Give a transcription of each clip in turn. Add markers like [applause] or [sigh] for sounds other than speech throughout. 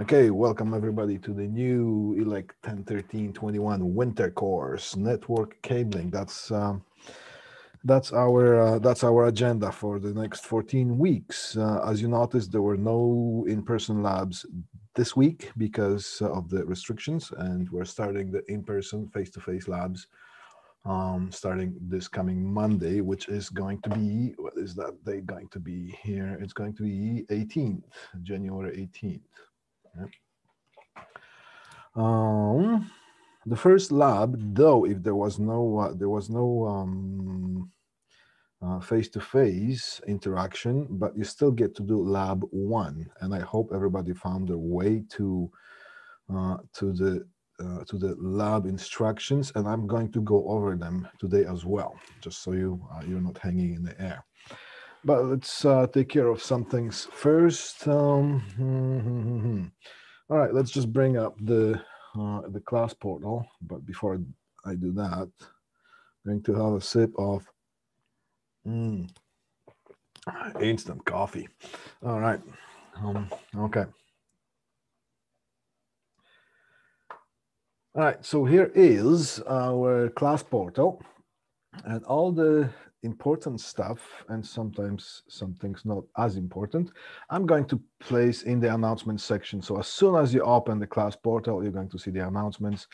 Okay, welcome everybody to the new ELEC 101321 winter course, network cabling. That's um, that's our uh, that's our agenda for the next 14 weeks. Uh, as you noticed, there were no in-person labs this week because of the restrictions, and we're starting the in-person face-to-face labs um, starting this coming Monday, which is going to be what is that date going to be here? It's going to be 18th, January 18th. Um, the first lab, though, if there was no uh, there was no um, uh, face-to-face interaction, but you still get to do lab one, and I hope everybody found their way to uh, to the uh, to the lab instructions, and I'm going to go over them today as well, just so you uh, you're not hanging in the air. But let's uh, take care of some things first. Um, hmm, hmm, hmm, All right, let's just bring up the uh, the class portal. But before I do that, I'm going to have a sip of mm, instant coffee. All right. Um, okay. All right, so here is our class portal and all the important stuff and sometimes some things not as important i'm going to place in the announcement section. So as soon as you open the class portal you're going to see the announcements.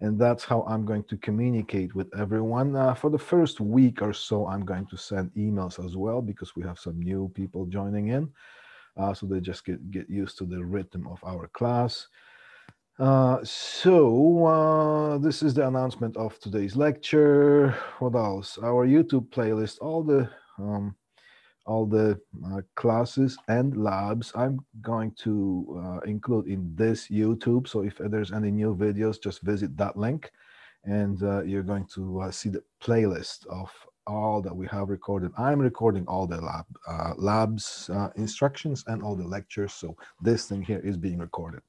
And that's how i'm going to communicate with everyone. Uh, for the first week or so i'm going to send emails as well because we have some new people joining in. Uh, so they just get get used to the rhythm of our class uh, so uh, this is the announcement of today's lecture. What else? Our YouTube playlist, all the um, all the uh, classes and labs I'm going to uh, include in this YouTube. So if there's any new videos, just visit that link and uh, you're going to uh, see the playlist of all that we have recorded. I'm recording all the lab labs instructions and all the lectures. So this thing here is being recorded.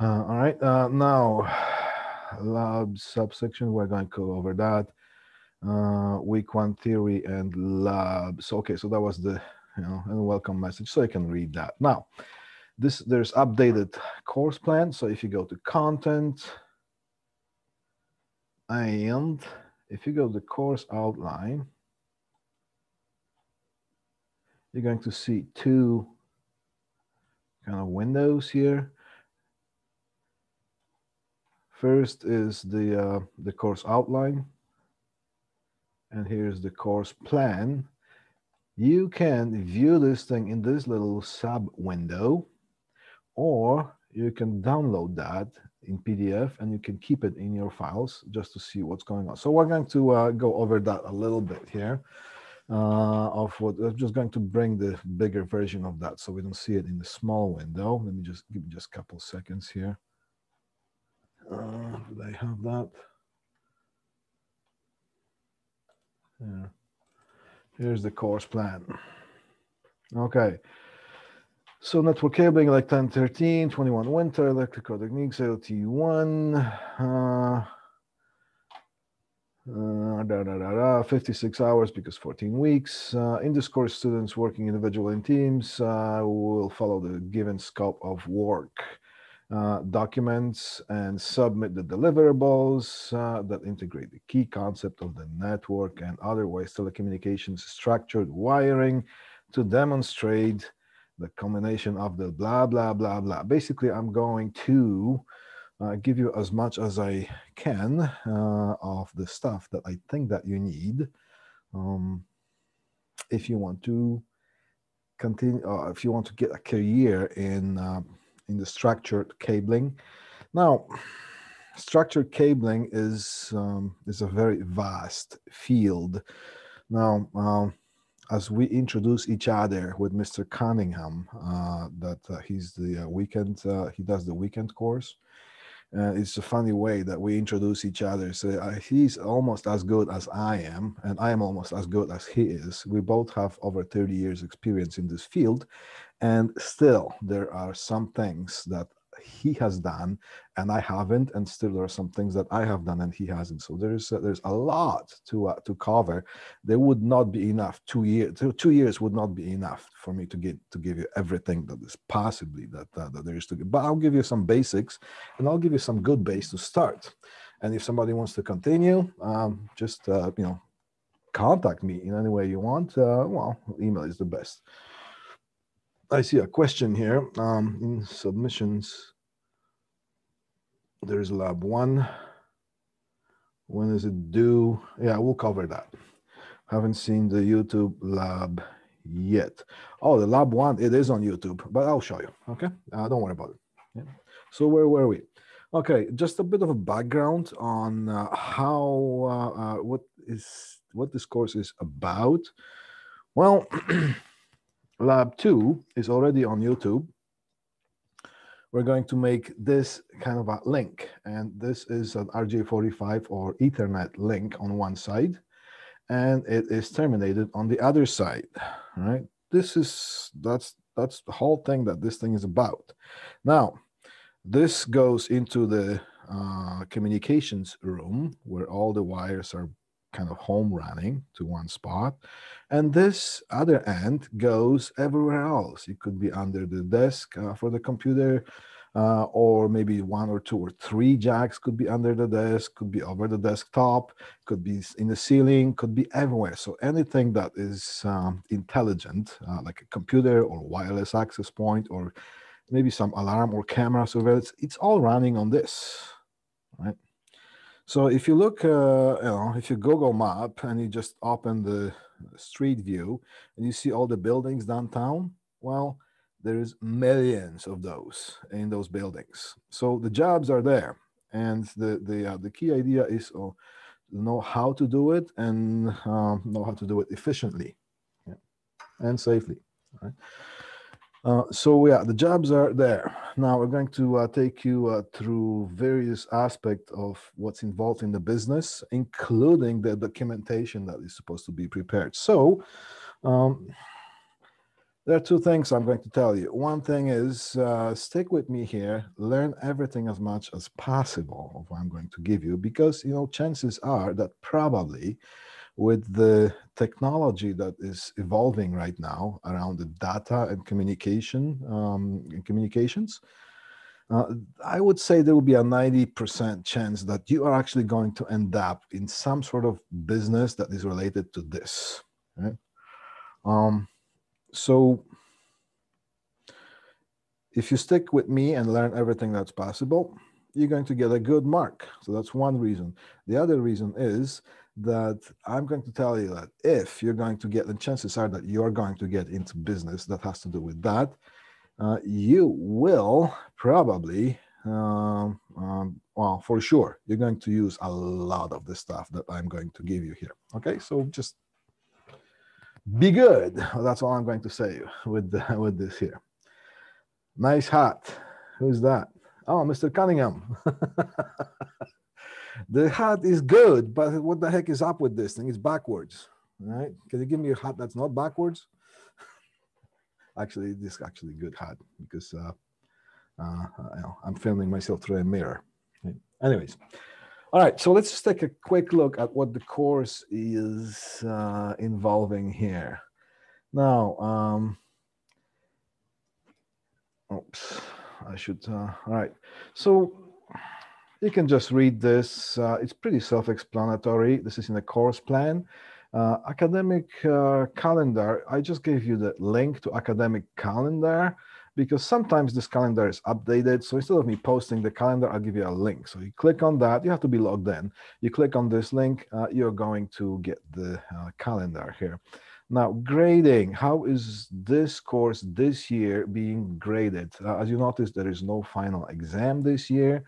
Uh, all right, uh, now lab subsection, we're going to go over that. Uh, week one theory and labs. Okay, so that was the you know and welcome message, so you can read that. Now, this there's updated course plan. So if you go to content and if you go to the course outline, you're going to see two kind of windows here. First is the, uh, the course outline. And here's the course plan. You can view this thing in this little sub window, or you can download that in PDF and you can keep it in your files just to see what's going on. So we're going to uh, go over that a little bit here uh, of what I'm just going to bring the bigger version of that so we don't see it in the small window. Let me just give me just a couple seconds here. Uh, do they have that? Yeah. Here's the course plan. Okay. So network cabling like 1013, 21 winter, electrical techniques, LT1, uh, uh, da, da, da, 56 hours because 14 weeks. Uh, in this course, students working individually in teams uh, will follow the given scope of work uh, documents and submit the deliverables uh, that integrate the key concept of the network and otherwise telecommunications structured wiring to demonstrate the combination of the blah, blah, blah, blah. Basically, I'm going to uh, give you as much as I can uh, of the stuff that I think that you need um, if you want to continue, uh, if you want to get a career in uh, in the structured cabling. Now, structured cabling is um, is a very vast field. Now, um, as we introduce each other with Mr. Cunningham, uh, that uh, he's the uh, weekend, uh, he does the weekend course. Uh, it's a funny way that we introduce each other. So uh, he's almost as good as I am, and I am almost as good as he is. We both have over 30 years experience in this field, and still there are some things that he has done and I haven't, and still there are some things that I have done and he hasn't. So there's uh, there's a lot to uh, to cover. There would not be enough two years. Two years would not be enough for me to get to give you everything that is possibly that uh, that there is to give. But I'll give you some basics, and I'll give you some good base to start. And if somebody wants to continue, um, just uh, you know contact me in any way you want. Uh, well, email is the best. I see a question here um, in submissions. There's lab one. When is it due? Yeah, we'll cover that. Haven't seen the YouTube lab yet. Oh, the lab one, it is on YouTube, but I'll show you. Okay, uh, don't worry about it. Yeah. So where were we? Okay, just a bit of a background on uh, how uh, uh what is what this course is about. Well. [clears throat] lab two is already on YouTube. We're going to make this kind of a link, and this is an RJ45 or Ethernet link on one side, and it is terminated on the other side, right? This is, that's, that's the whole thing that this thing is about. Now, this goes into the uh, communications room where all the wires are kind of home running to one spot. And this other end goes everywhere else. It could be under the desk uh, for the computer, uh, or maybe one or two or three jacks could be under the desk, could be over the desktop, could be in the ceiling, could be everywhere. So anything that is um, intelligent, uh, like a computer or wireless access point, or maybe some alarm or camera surveillance, it's all running on this, right? So if you look, uh, you know, if you Google map and you just open the street view and you see all the buildings downtown, well, there's millions of those in those buildings. So the jobs are there, and the the uh, the key idea is uh, know how to do it and uh, know how to do it efficiently yeah, and safely. Right? Uh, so yeah, the jobs are there. Now we're going to uh, take you uh, through various aspects of what's involved in the business, including the documentation that is supposed to be prepared. So um, there are two things I'm going to tell you. One thing is uh, stick with me here, learn everything as much as possible of what I'm going to give you, because you know chances are that probably with the technology that is evolving right now around the data and communication um, and communications, uh, I would say there will be a 90% chance that you are actually going to end up in some sort of business that is related to this. Right? Um, so if you stick with me and learn everything that's possible, you're going to get a good mark. So that's one reason. The other reason is that I'm going to tell you that if you're going to get, the chances are that you're going to get into business that has to do with that, uh, you will probably, um, um, well, for sure, you're going to use a lot of the stuff that I'm going to give you here. Okay, so just be good. That's all I'm going to say with the, [laughs] with this here. Nice hat. Who's that? Oh, Mr. Cunningham. [laughs] The hat is good, but what the heck is up with this thing? It's backwards, right? Can you give me a hat that's not backwards? [laughs] actually, this is actually a good hat because uh, uh, I'm filming myself through a mirror. Okay. Anyways, all right, so let's just take a quick look at what the course is uh, involving here. Now, um, oops, I should, uh, all right. So you can just read this. Uh, it's pretty self-explanatory. This is in the course plan. Uh, academic uh, calendar, I just gave you the link to academic calendar because sometimes this calendar is updated. So instead of me posting the calendar, I'll give you a link. So you click on that, you have to be logged in. You click on this link, uh, you're going to get the uh, calendar here. Now, grading, how is this course this year being graded? Uh, as you notice, there is no final exam this year.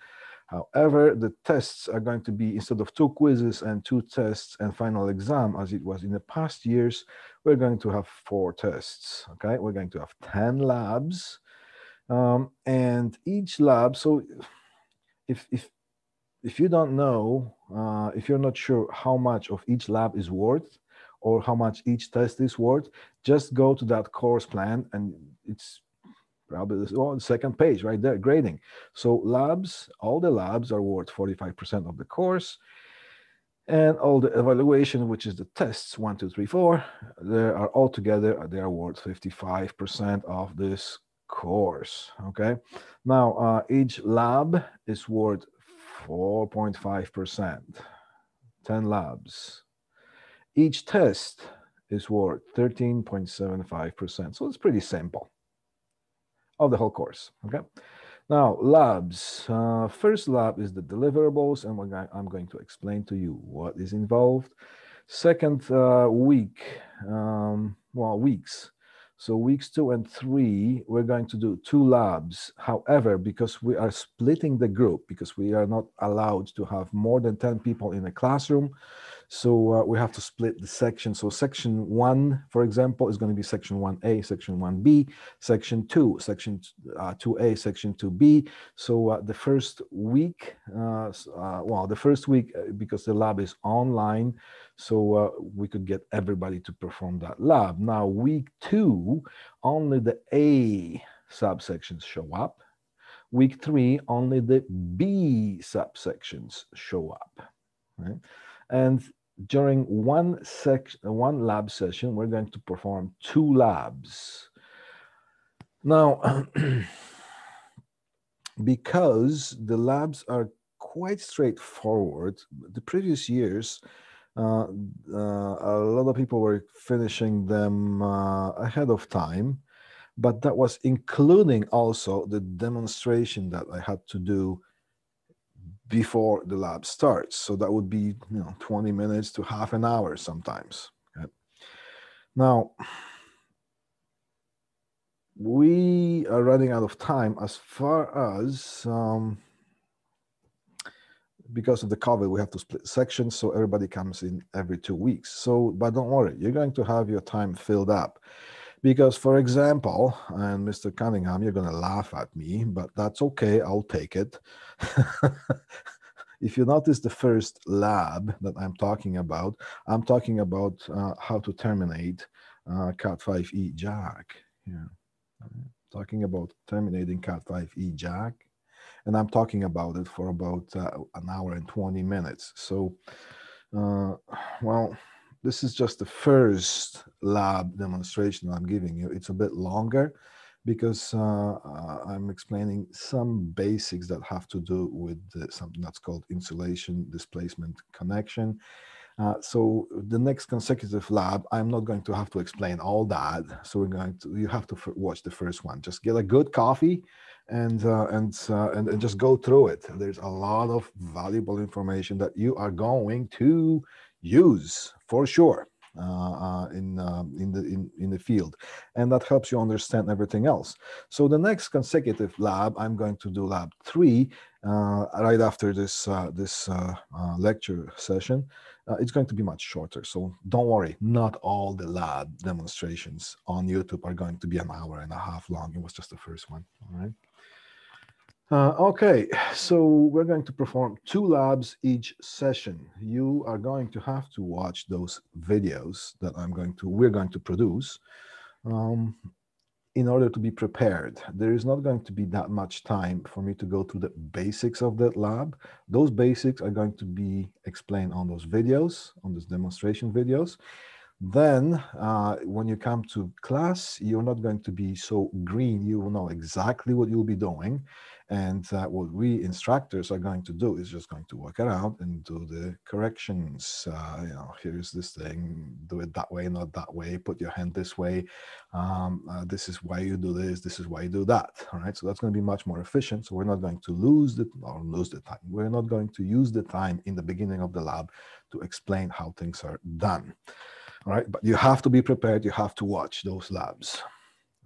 However, the tests are going to be instead of two quizzes and two tests and final exam, as it was in the past years, we're going to have four tests. Okay, we're going to have 10 labs. Um, and each lab, so if, if, if you don't know, uh, if you're not sure how much of each lab is worth or how much each test is worth, just go to that course plan and it's Probably this, oh, the second page right there, grading. So labs, all the labs are worth 45% of the course. And all the evaluation, which is the tests, one, two, three, four, they are all together, they are worth 55% of this course, okay? Now, uh, each lab is worth 4.5%, 10 labs. Each test is worth 13.75%. So it's pretty simple of the whole course, okay? Now, labs. Uh, first lab is the deliverables, and going, I'm going to explain to you what is involved. Second uh, week, um, well, weeks. So weeks two and three, we're going to do two labs. However, because we are splitting the group, because we are not allowed to have more than 10 people in a classroom, so uh, we have to split the section. So section one, for example, is going to be section 1A, section 1B, section two, section uh, 2A, section 2B. So uh, the first week, uh, uh, well, the first week, uh, because the lab is online, so we could get everybody to perform that lab. Now, week two, only the A subsections show up. Week three, only the B subsections show up. Right? And during one section, one lab session, we're going to perform two labs. Now, [clears throat] because the labs are quite straightforward, the previous years, uh, uh, a lot of people were finishing them uh, ahead of time, but that was including also the demonstration that I had to do before the lab starts. So that would be, you know, 20 minutes to half an hour sometimes. Okay? Now, we are running out of time as far as, um, because of the COVID, we have to split sections so everybody comes in every two weeks. So, but don't worry, you're going to have your time filled up. Because, for example, and Mr. Cunningham, you're going to laugh at me, but that's okay. I'll take it. [laughs] if you notice the first lab that I'm talking about, I'm talking about uh, how to terminate uh, Cat5e jack. Yeah. Talking about terminating Cat5e jack. And I'm talking about it for about uh, an hour and 20 minutes. So, uh, well, this is just the first lab demonstration I'm giving you. It's a bit longer because uh, uh, I'm explaining some basics that have to do with something that's called insulation displacement connection. Uh, so the next consecutive lab, I'm not going to have to explain all that. So we're going to, you have to watch the first one. Just get a good coffee and, uh, and, uh, and, and just go through it. There's a lot of valuable information that you are going to use for sure. Uh, uh, in um, in the in, in the field. And that helps you understand everything else. So the next consecutive lab i'm going to do lab three uh, right after this uh, this uh, uh, lecture session. It's going to be much shorter. So don't worry not all the lab demonstrations on youtube are going to be an hour and a half long. It was just the first one. All right uh, okay, so we're going to perform two labs each session. You are going to have to watch those videos that I'm going to, we're going to produce um, in order to be prepared. There is not going to be that much time for me to go through the basics of that lab. Those basics are going to be explained on those videos, on those demonstration videos. Then uh, when you come to class, you're not going to be so green. You will know exactly what you'll be doing and uh, what we instructors are going to do is just going to walk around and do the corrections. Uh, you know, here's this thing, do it that way, not that way, put your hand this way. Um, uh, this is why you do this, this is why you do that. All right, so that's going to be much more efficient. So we're not going to lose the, or lose the time. We're not going to use the time in the beginning of the lab to explain how things are done. All right, but you have to be prepared. You have to watch those labs,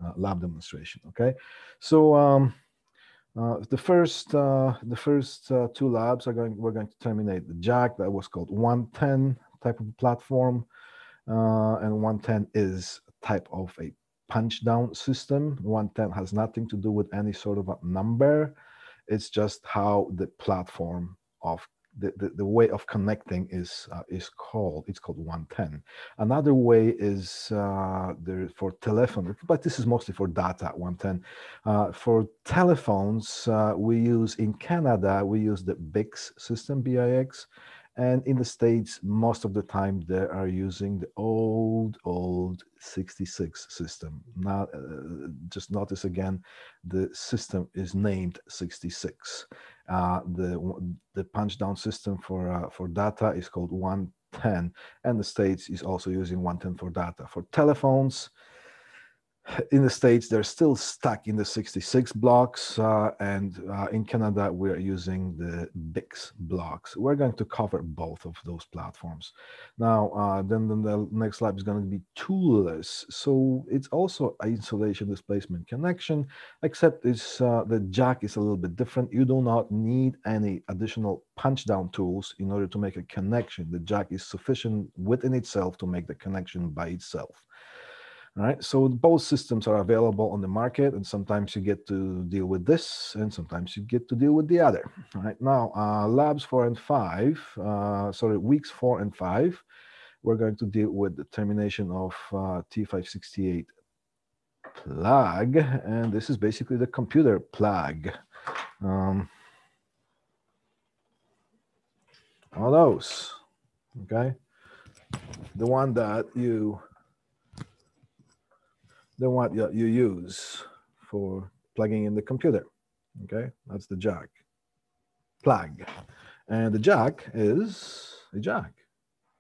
uh, lab demonstration. Okay, so um, uh, the first, uh, the first uh, two labs are going. We're going to terminate the jack that was called 110 type of platform, uh, and 110 is type of a punch down system. 110 has nothing to do with any sort of a number. It's just how the platform of the, the, the, way of connecting is uh, is called it's called 110 another way is uh, there for telephone but this is mostly for data 110 uh, for telephones uh, we use in canada we use the bix system bix and in the states most of the time they are using the old old 66 system. Now uh, just notice again the system is named 66 uh, the the punch down system for uh, for data is called 110, and the states is also using 110 for data. For telephones, in the states they're still stuck in the 66 blocks uh, and uh, in canada we're using the bix blocks. We're going to cover both of those platforms. Now uh, then, then the next lab is going to be toolless. So it's also isolation displacement connection except it's uh, the jack is a little bit different. You do not need any additional punch down tools in order to make a connection. The jack is sufficient within itself to make the connection by itself right, so both systems are available on the market, and sometimes you get to deal with this, and sometimes you get to deal with the other. Right now uh, labs four and five, uh, sorry, weeks four and five, we're going to deal with the termination of uh, T568 plug, and this is basically the computer plug. Um, all those, okay? The one that you than what you use for plugging in the computer. Okay, that's the jack. Plug. And the jack is a jack.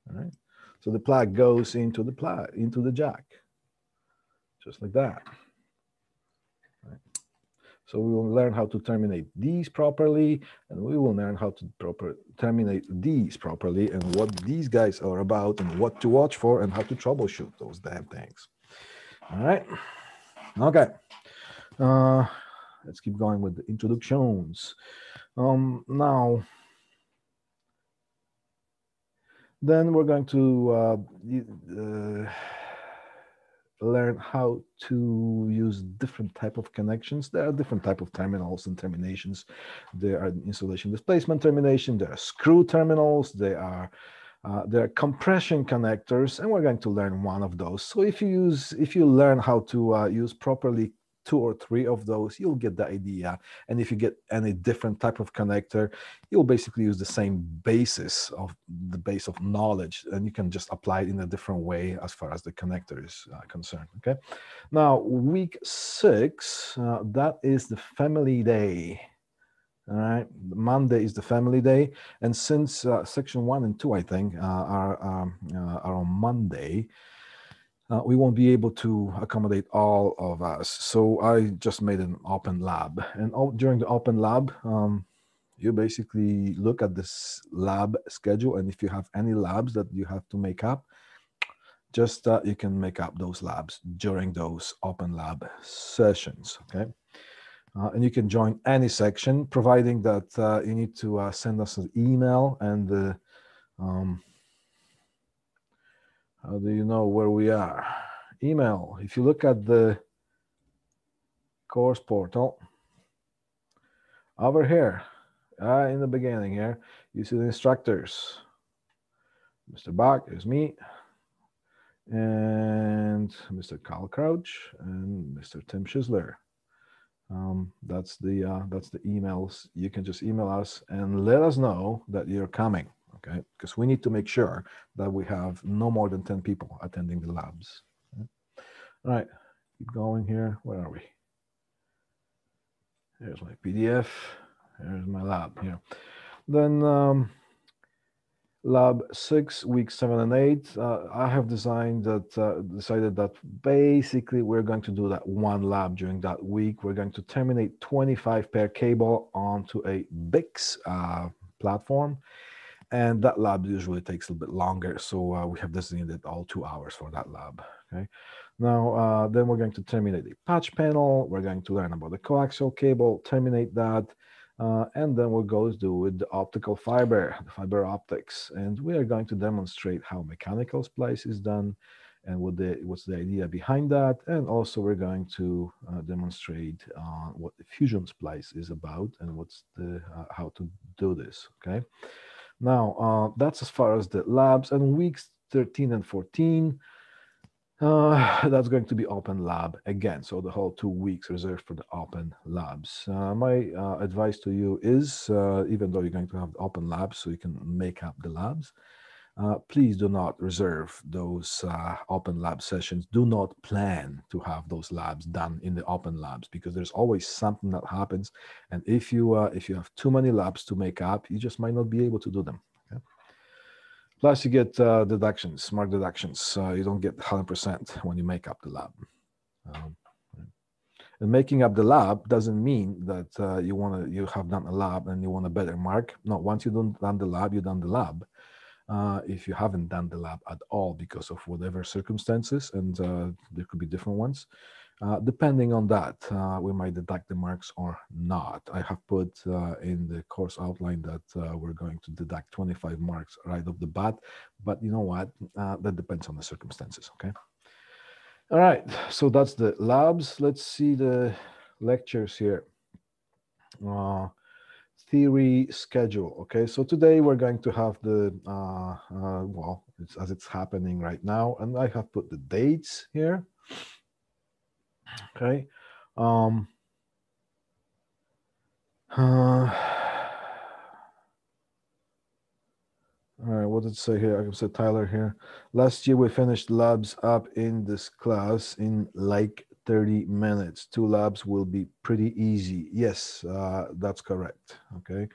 All right. So the plug goes into the plug into the jack. Just like that. So we will learn how to terminate these properly, and we will learn how to proper terminate these properly, and what these guys are about, and what to watch for, and how to troubleshoot those damn things. All right. Okay. Uh, let's keep going with the introductions. Um, now, then we're going to uh, uh, learn how to use different type of connections. There are different type of terminals and terminations. There are insulation displacement termination. There are screw terminals. There are uh, there are compression connectors, and we're going to learn one of those. So if you use, if you learn how to uh, use properly two or three of those, you'll get the idea. And if you get any different type of connector, you'll basically use the same basis of the base of knowledge, and you can just apply it in a different way as far as the connector is uh, concerned. Okay. Now, week six, uh, that is the family day. All right, Monday is the family day, and since uh, section one and two, I think, uh, are um, uh, are on Monday, uh, we won't be able to accommodate all of us. So I just made an open lab, and all, during the open lab, um, you basically look at this lab schedule, and if you have any labs that you have to make up, just uh, you can make up those labs during those open lab sessions. Okay. Uh, and you can join any section, providing that uh, you need to uh, send us an email and uh, um, how do you know where we are? Email. If you look at the course portal, over here, uh, in the beginning here, you see the instructors. Mr. Bak is me, and Mr. Carl Crouch, and Mr. Tim Schisler um, that's the uh, that's the emails. You can just email us and let us know that you're coming okay? Because we need to make sure that we have no more than 10 people attending the labs. Okay? all right keep going here. Where are we? Here's my pdf here's my lab here. Then um, lab six, week seven and eight, uh, I have designed that, uh, decided that basically we're going to do that one lab during that week. We're going to terminate 25 pair cable onto a BIX uh, platform. And that lab usually takes a little bit longer. So uh, we have designated all two hours for that lab. Okay. Now, uh, then we're going to terminate the patch panel. We're going to learn about the coaxial cable, terminate that. Uh, and then we'll go do with the optical fiber, fiber optics. And we are going to demonstrate how mechanical splice is done and what the, what's the idea behind that. And also we're going to uh, demonstrate uh, what the fusion splice is about and what's the, uh, how to do this, okay? Now, uh, that's as far as the labs and weeks 13 and 14. Uh, that's going to be open lab again. So the whole two weeks reserved for the open labs. Uh, my uh, advice to you is, uh, even though you're going to have open labs so you can make up the labs, uh, please do not reserve those uh, open lab sessions. Do not plan to have those labs done in the open labs because there's always something that happens. And if you if you have too many labs to make up, you just might not be able to do them. Plus, you get uh, deductions, smart deductions. Uh, you don't get 100% when you make up the lab. Um, and making up the lab doesn't mean that uh, you want to you have done a lab and you want a better mark. No, once you have done the lab, you've done the lab uh, if you haven't done the lab at all because of whatever circumstances, and uh, there could be different ones. Uh, depending on that, uh, we might deduct the marks or not. I have put uh, in the course outline that uh, we're going to deduct 25 marks right off the bat, but you know what? that depends on the circumstances, okay? All right, so that's the labs. Let's see the lectures here theory schedule. Okay, so today we're going to have the, uh, uh, well, it's as it's happening right now, and I have put the dates here. Okay. Um, uh, all right, what did it say here? I can say Tyler here. Last year we finished labs up in this class in like 30 minutes. Two labs will be pretty easy. Yes, uh, that's correct. Okay.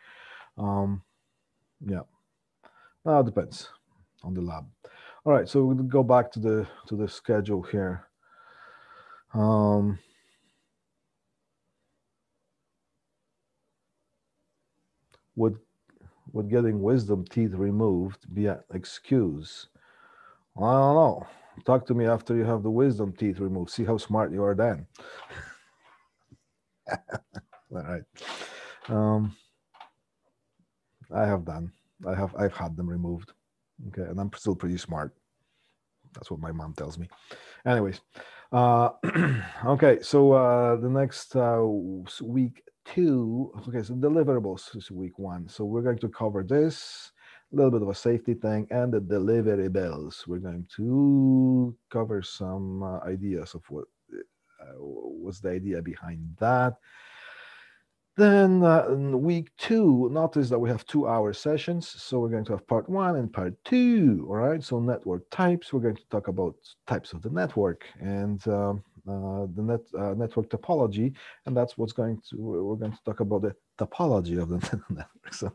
Um, yeah. Now it depends on the lab. All right, so we'll go back to the to the schedule here. Um, would would getting wisdom teeth removed be an excuse? I don't know. Talk to me after you have the wisdom teeth removed. See how smart you are then. [laughs] All right. Um, I have done. I have. I've had them removed. Okay, and I'm still pretty smart. That's what my mom tells me. Anyways, uh, [clears throat] okay. So uh, the next uh, week two. Okay, so deliverables is week one. So we're going to cover this a little bit of a safety thing and the deliverables. We're going to cover some uh, ideas of what uh, was the idea behind that. Then uh, week two, notice that we have two hour sessions. So we're going to have part one and part two. All right. So network types, we're going to talk about types of the network and um, uh, the net uh, network topology. And that's what's going to, we're going to talk about the topology of the [laughs] network. So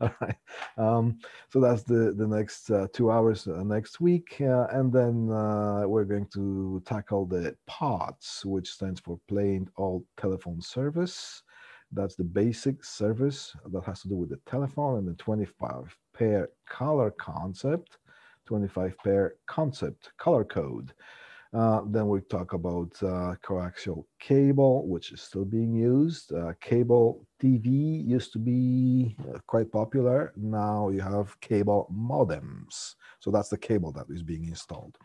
All right. Um, so that's the the next uh, two hours uh, next week, uh, and then uh, we're going to tackle the POTS, which stands for Plain Old Telephone Service. That's the basic service that has to do with the telephone and the 25 pair color concept, 25 pair concept color code. Uh, then we talk about uh, coaxial cable, which is still being used. Uh, cable TV used to be uh, quite popular. Now you have cable modems. So that's the cable that is being installed.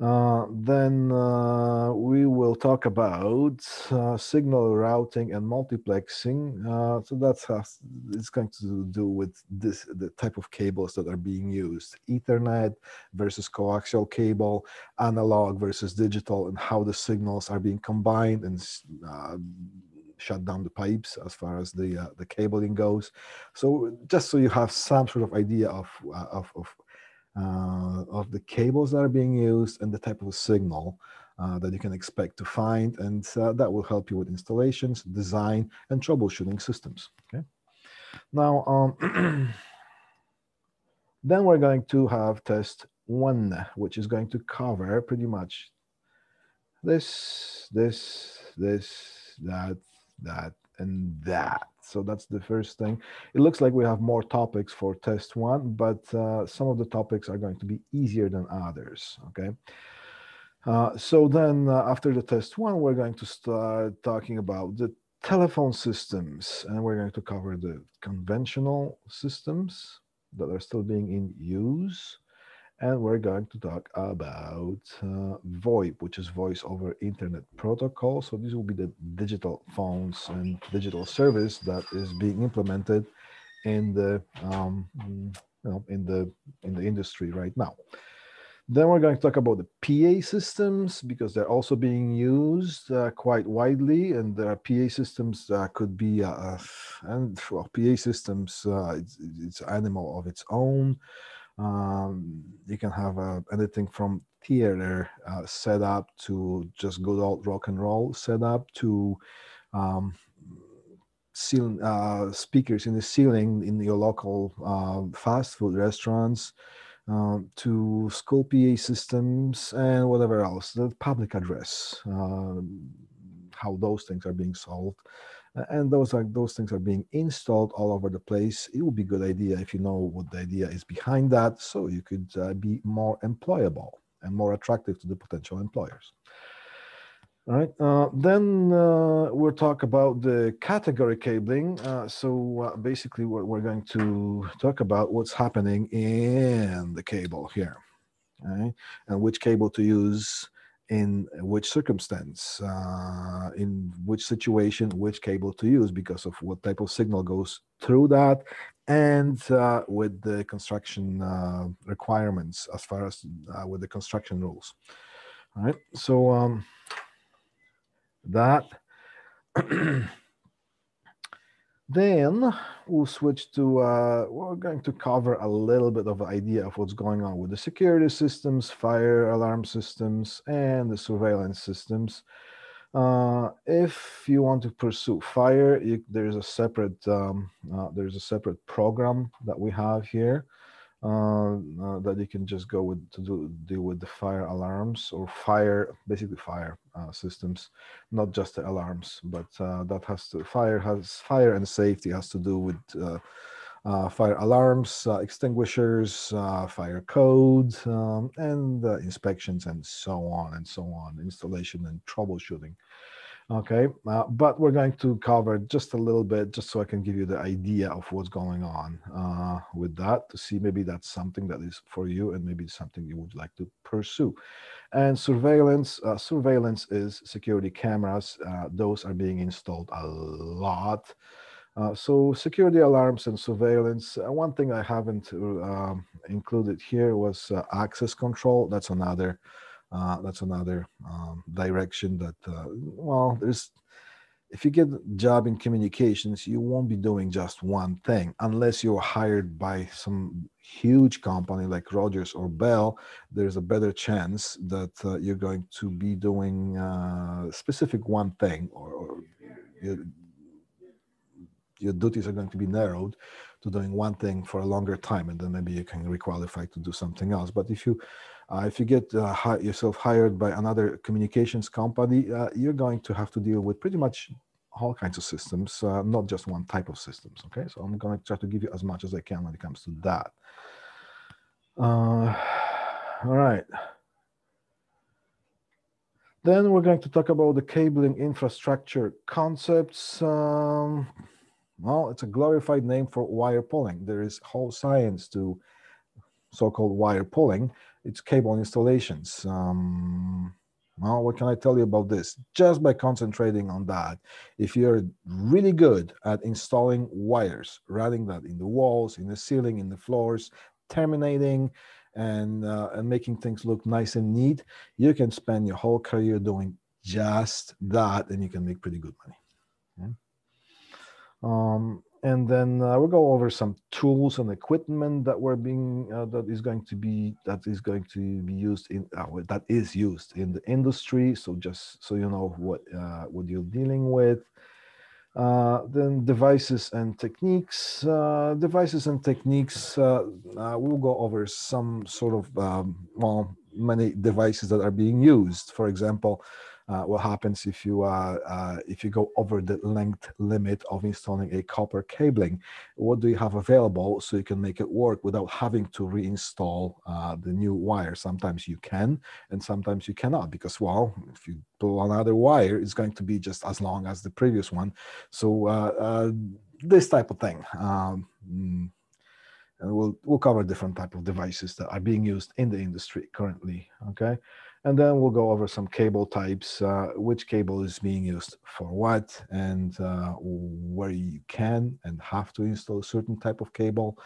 Uh, then uh, we will talk about uh, signal routing and multiplexing. Uh, so that's has, it's going to do with this the type of cables that are being used: Ethernet versus coaxial cable, analog versus digital, and how the signals are being combined and uh, shut down the pipes as far as the the cabling goes. So just so you have some sort of idea of of, of uh, of the cables that are being used and the type of signal uh, that you can expect to find. And uh, that will help you with installations, design, and troubleshooting systems. Okay. Now, um, [clears throat] then we're going to have test one, which is going to cover pretty much this, this, this, that, that, and that. So that's the first thing. It looks like we have more topics for test one, but uh, some of the topics are going to be easier than others, okay? Uh, so then uh, after the test one, we're going to start talking about the telephone systems, and we're going to cover the conventional systems that are still being in use, and we're going to talk about uh, VoIP, which is Voice over Internet Protocol. So these will be the digital phones and digital service that is being implemented in the um, you know in the in the industry right now. Then we're going to talk about the PA systems because they're also being used uh, quite widely, and there are PA systems that could be uh, and well, PA systems. Uh, it's, it's animal of its own. Um, you can have uh, anything from theater uh, setup to just good old rock and roll setup to um, ceiling, uh, speakers in the ceiling in your local uh, fast food restaurants um, to school PA systems and whatever else, the public address, um, how those things are being solved. And those are those things are being installed all over the place. It would be a good idea if you know what the idea is behind that, so you could uh, be more employable and more attractive to the potential employers. All right, uh, then uh, we'll talk about the category cabling. Uh, so uh, basically what we're going to talk about what's happening in the cable here, okay? and which cable to use in which circumstance, uh, in which situation, which cable to use because of what type of signal goes through that and uh, with the construction requirements as far as with the construction rules. All right, so um, that. [clears throat] then we'll switch to, uh, we're going to cover a little bit of idea of what's going on with the security systems, fire alarm systems, and the surveillance systems. Uh, if you want to pursue fire, you, there's a separate um, uh, there's a separate program that we have here uh, uh, that you can just go with to do, deal with the fire alarms or fire, basically fire systems, not just the alarms, but uh, that has to fire has fire and safety has to do with uh, uh, fire alarms, extinguishers, fire codes, um, and inspections, and so on and so on, installation and troubleshooting. Okay, uh, but we're going to cover just a little bit, just so I can give you the idea of what's going on uh, with that to see maybe that's something that is for you and maybe something you would like to pursue. And surveillance, uh, surveillance is security cameras. Uh, those are being installed a lot. Uh, so security alarms and surveillance. Uh, one thing I haven't um, included here was access control. That's another uh, that's another um, direction that uh, well there's if you get a job in communications you won't be doing just one thing unless you're hired by some huge company like rogers or bell. There's a better chance that uh, you're going to be doing uh, specific one thing or, or your, your duties are going to be narrowed to doing one thing for a longer time and then maybe you can requalify to do something else. But if you uh, if you get uh, hi yourself hired by another communications company, uh, you're going to have to deal with pretty much all kinds of systems, uh, not just one type of systems. Okay, so I'm going to try to give you as much as I can when it comes to that. Uh, all right. Then we're going to talk about the cabling infrastructure concepts. Um, well, it's a glorified name for wire pulling. There is whole science to so-called wire pulling it's cable installations. Um, well, what can I tell you about this? Just by concentrating on that, if you're really good at installing wires, running that in the walls, in the ceiling, in the floors, terminating, and uh, and making things look nice and neat, you can spend your whole career doing just that, and you can make pretty good money. Okay? Um, and then uh, we'll go over some tools and equipment that were being uh, that is going to be that is going to be used in uh, that is used in the industry. So just so you know what uh, what you're dealing with. Uh, then devices and techniques. Uh, devices and techniques we'll go over some sort of um, well many devices that are being used. For example uh, what happens if you uh, uh, if you go over the length limit of installing a copper cabling? What do you have available so you can make it work without having to reinstall uh, the new wire? Sometimes you can and sometimes you cannot because well if you pull another wire it's going to be just as long as the previous one. So uh, uh, this type of thing um, mm, and we'll we'll cover different type of devices that are being used in the industry currently okay And then we'll go over some cable types, uh, which cable is being used for what, and uh, where you can and have to install a certain type of cable,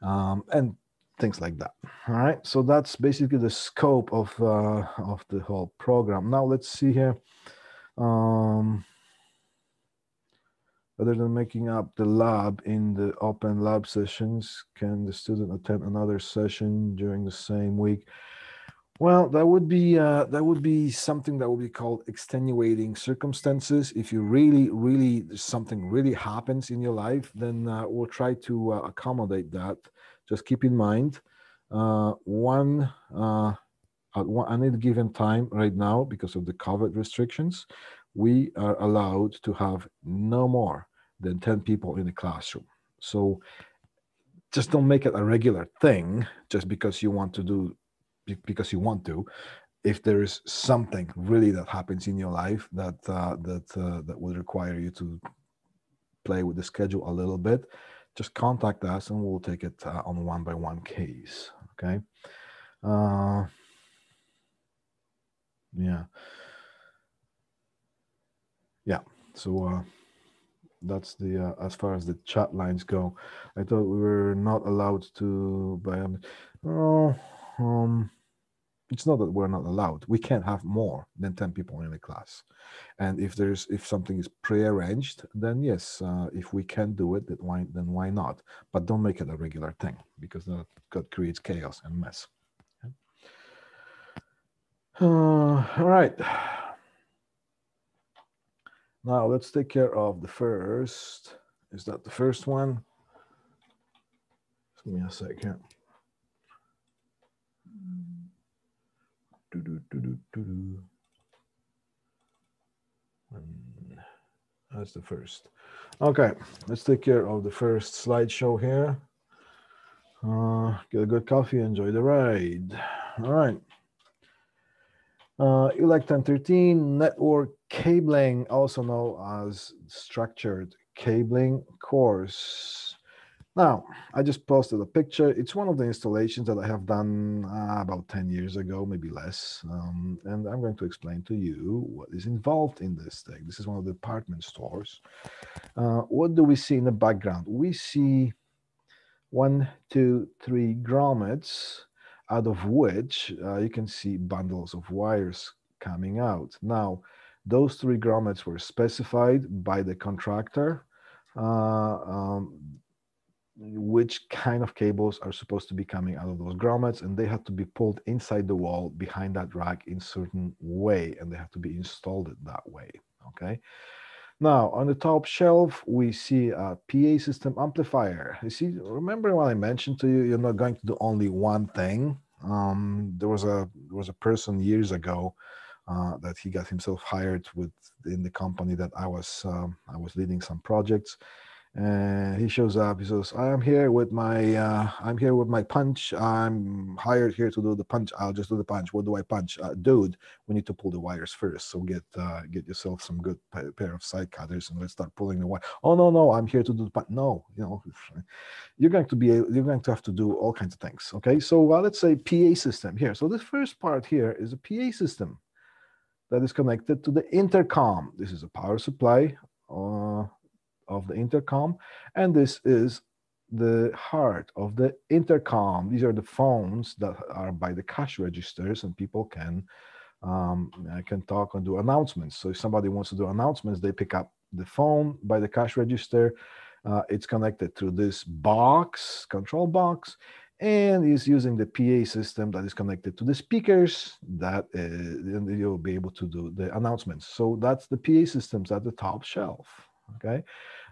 um, and things like that. All right, so that's basically the scope of uh, of the whole program. Now let's see here. Um, other than making up the lab in the open lab sessions, can the student attend another session during the same week? Well, that would be uh, that would be something that would be called extenuating circumstances. If you really, really something really happens in your life, then uh, we'll try to uh, accommodate that. Just keep in mind, uh, one uh, at one any given time right now because of the COVID restrictions, we are allowed to have no more than 10 people in the classroom. So just don't make it a regular thing just because you want to do because you want to if there is something really that happens in your life that uh, that uh, that would require you to play with the schedule a little bit just contact us and we'll take it uh, on one by one case okay? Uh, yeah. Yeah so uh, that's the uh, as far as the chat lines go. I thought we were not allowed to buy um, oh um it's not that we're not allowed we can't have more than 10 people in a class and if there's if something is pre-arranged then yes uh, if we can do it then why then why not but don't make it a regular thing because that, that creates chaos and mess uh, all right now let's take care of the first. Is that the first one? Give me a second. Do, do, do, do, do, And that's the first. Okay, let's take care of the first slideshow here. Uh, get a good coffee, enjoy the ride. All right. Uh, ELEC 1013 network cabling, also known as structured cabling course. Now, I just posted a picture. It's one of the installations that I have done uh, about 10 years ago, maybe less. Um, and I'm going to explain to you what is involved in this thing. This is one of the department stores. Uh, what do we see in the background? We see one, two, three grommets out of which uh, you can see bundles of wires coming out. Now, those three grommets were specified by the contractor, uh, um, which kind of cables are supposed to be coming out of those grommets, and they had to be pulled inside the wall behind that rack in certain way, and they have to be installed that way, okay? Now, on the top shelf, we see a PA system amplifier. You see, remember what I mentioned to you, you're not going to do only one thing. Um, there was a there was a person years ago uh, that he got himself hired with in the company that I was um, I was leading some projects, and he shows up. He says i'm here with my uh, i'm here with my punch. I'm hired here to do the punch. I'll just do the punch. What do i punch? Uh, dude we need to pull the wires first. So get uh, get yourself some good pair of side cutters and let's start pulling the wire oh no no i'm here to do the punch. No you know [laughs] you're going to be you're going to have to do all kinds of things okay? So uh, let's say pa system here. So this first part here is a pa system that is connected to the intercom. This is a power supply uh, of the intercom. And this is the heart of the intercom. These are the phones that are by the cash registers and people can um, can talk and do announcements. So if somebody wants to do announcements, they pick up the phone by the cash register. Uh, it's connected to this box, control box, and is using the PA system that is connected to the speakers that uh, you'll be able to do the announcements. So that's the PA systems at the top shelf. Okay.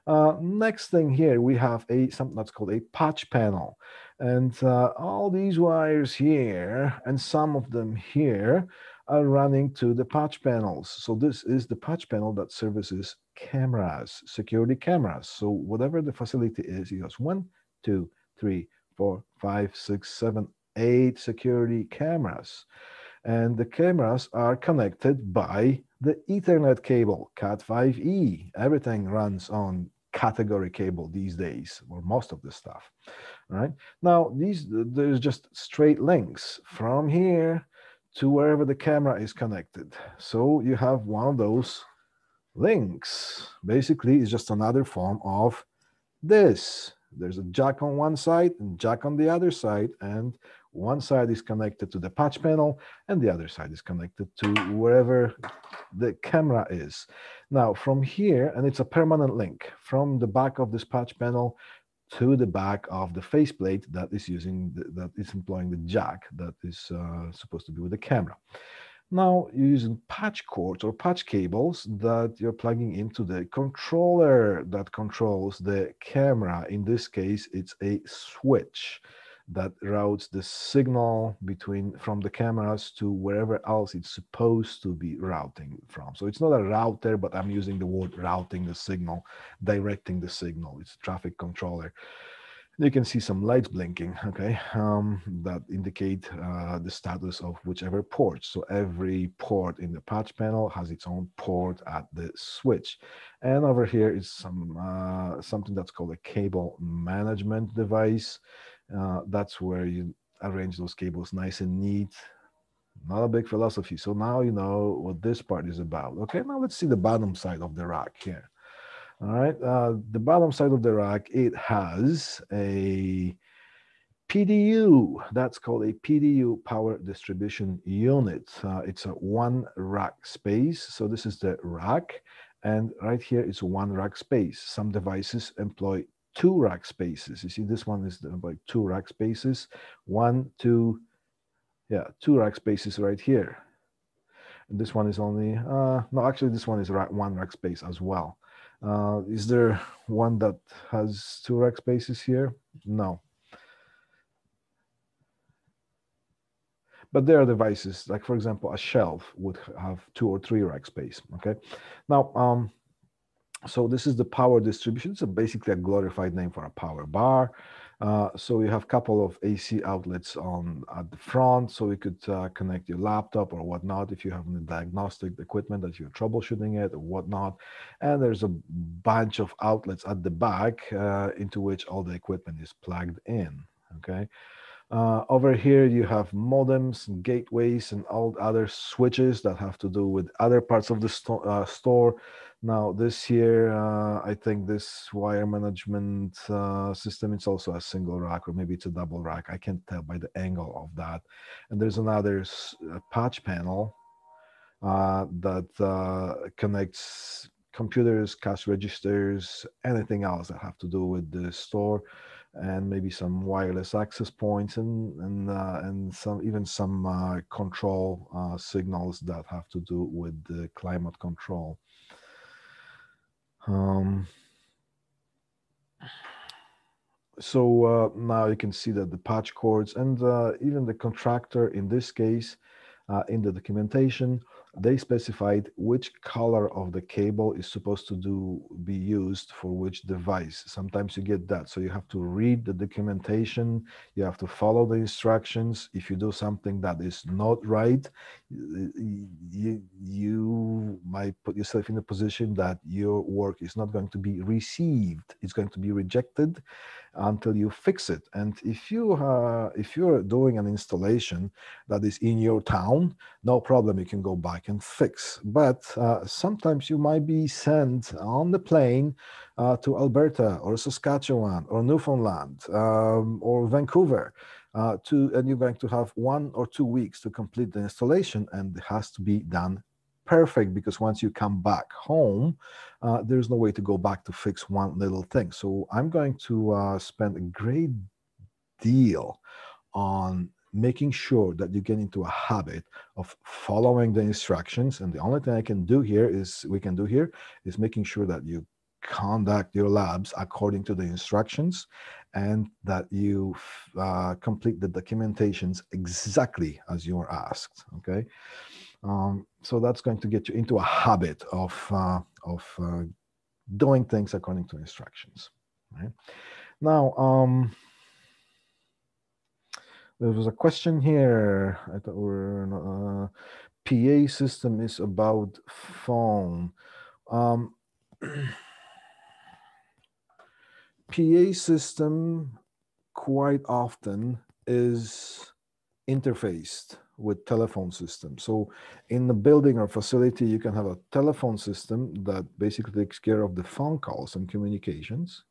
Uh, next thing here, we have a something that's called a patch panel. And uh, all these wires here and some of them here are running to the patch panels. So this is the patch panel that services cameras, security cameras. So whatever the facility is, it has one, two, three, four, five, six, seven, eight security cameras. And the cameras are connected by the Ethernet cable, Cat5e. Everything runs on category cable these days, or most of the stuff. Right now, these there's just straight links from here to wherever the camera is connected. So you have one of those links. Basically, it's just another form of this. There's a jack on one side and jack on the other side, and one side is connected to the patch panel and the other side is connected to wherever the camera is. Now from here, and it's a permanent link from the back of this patch panel to the back of the faceplate that is using the, that is employing the jack that is uh, supposed to be with the camera. Now you're using patch cords or patch cables that you're plugging into the controller that controls the camera. In this case, it's a switch that routes the signal between from the cameras to wherever else it's supposed to be routing from. So it's not a router, but I'm using the word routing the signal, directing the signal. It's traffic controller. You can see some lights blinking, okay, um, that indicate uh, the status of whichever port. So every port in the patch panel has its own port at the switch. And over here is some uh, something that's called a cable management device. Uh, that's where you arrange those cables nice and neat. Not a big philosophy. So now you know what this part is about. Okay, now let's see the bottom side of the rack here. All right, uh, the bottom side of the rack, it has a PDU. That's called a PDU power distribution unit. Uh, it's a one rack space. So this is the rack. And right here is one rack space. Some devices employ two rack spaces. You see, this one is about two rack spaces. One, two, yeah, two rack spaces right here. And this one is only, uh, no, actually this one is one rack space as well. Uh, is there one that has two rack spaces here? No. But there are devices, like for example, a shelf would have two or three rack space, okay? Now, um, so this is the power distribution. It's basically a glorified name for a power bar. Uh, so you have a couple of AC outlets on at the front, so you could uh, connect your laptop or whatnot if you have any diagnostic equipment that you're troubleshooting it or whatnot. And there's a bunch of outlets at the back uh, into which all the equipment is plugged in. Okay. Uh, over here, you have modems, and gateways, and all other switches that have to do with other parts of the sto uh, store. Now, this year, uh, I think this wire management uh, system, it's also a single rack, or maybe it's a double rack. I can't tell by the angle of that. And there's another patch panel uh, that connects computers, cash registers, anything else that have to do with the store and maybe some wireless access points and and uh, and some even some uh, control uh, signals that have to do with the climate control. Um, so uh, now you can see that the patch cords and uh, even the contractor in this case uh, in the documentation they specified which color of the cable is supposed to do be used for which device. Sometimes you get that. So you have to read the documentation. You have to follow the instructions. If you do something that is not right you, you might put yourself in a position that your work is not going to be received. It's going to be rejected until you fix it. And if you uh, if you're doing an installation that is in your town, no problem, you can go back and fix. But uh, sometimes you might be sent on the plane uh, to Alberta or Saskatchewan or Newfoundland um, or Vancouver. Uh, to and you're going to have one or two weeks to complete the installation, and it has to be done perfect because once you come back home, uh, there's no way to go back to fix one little thing. So I'm going to uh, spend a great deal on making sure that you get into a habit of following the instructions. And the only thing I can do here is we can do here is making sure that you conduct your labs according to the instructions and that you uh, complete the documentations exactly as you were asked. Okay. Um, so that's going to get you into a habit of, uh, of uh, doing things according to instructions. Right? Now, um, there was a question here. I thought we uh, PA system is about phone. Um, [clears throat] PA system quite often is interfaced with telephone system. So in the building or facility, you can have a telephone system that basically takes care of the phone calls and communications.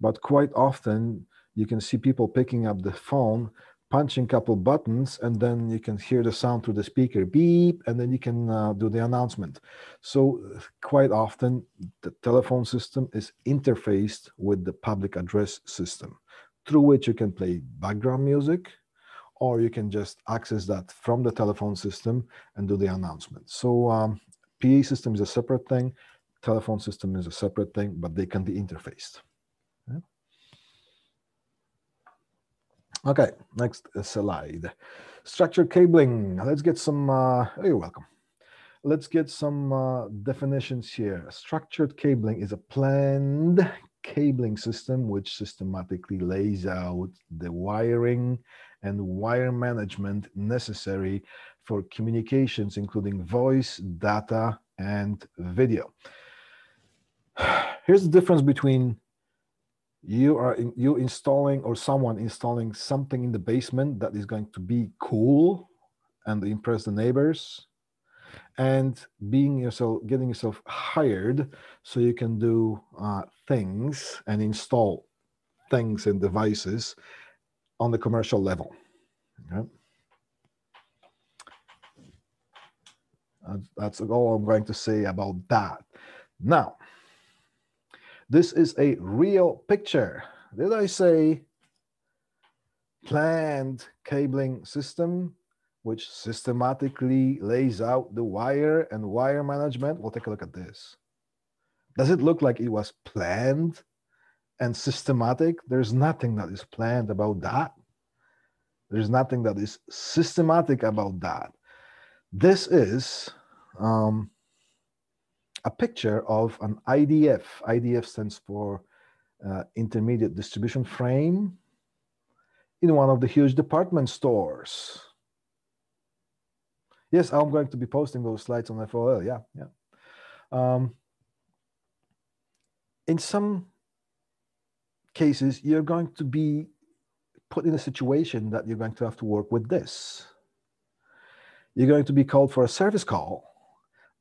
But quite often you can see people picking up the phone, punching couple buttons, and then you can hear the sound through the speaker, beep, and then you can uh, do the announcement. So quite often the telephone system is interfaced with the public address system through which you can play background music, or you can just access that from the telephone system and do the announcement. So um, PA system is a separate thing, telephone system is a separate thing, but they can be interfaced. Okay, next slide. Structured cabling. Let's get some, uh, oh, you're welcome. Let's get some uh, definitions here. Structured cabling is a planned cabling system which systematically lays out the wiring and wire management necessary for communications, including voice, data, and video. [sighs] Here's the difference between you are in, you installing or someone installing something in the basement that is going to be cool and impress the neighbors and being yourself getting yourself hired so you can do uh, things and install things and devices on the commercial level. Okay? That's all I'm going to say about that. Now, this is a real picture. Did I say planned cabling system, which systematically lays out the wire and wire management? We'll take a look at this. Does it look like it was planned and systematic? There's nothing that is planned about that. There's nothing that is systematic about that. This is um, a picture of an IDF. IDF stands for uh, Intermediate Distribution Frame in one of the huge department stores. Yes, I'm going to be posting those slides on FOL. Yeah, yeah. Um, in some cases, you're going to be put in a situation that you're going to have to work with this. You're going to be called for a service call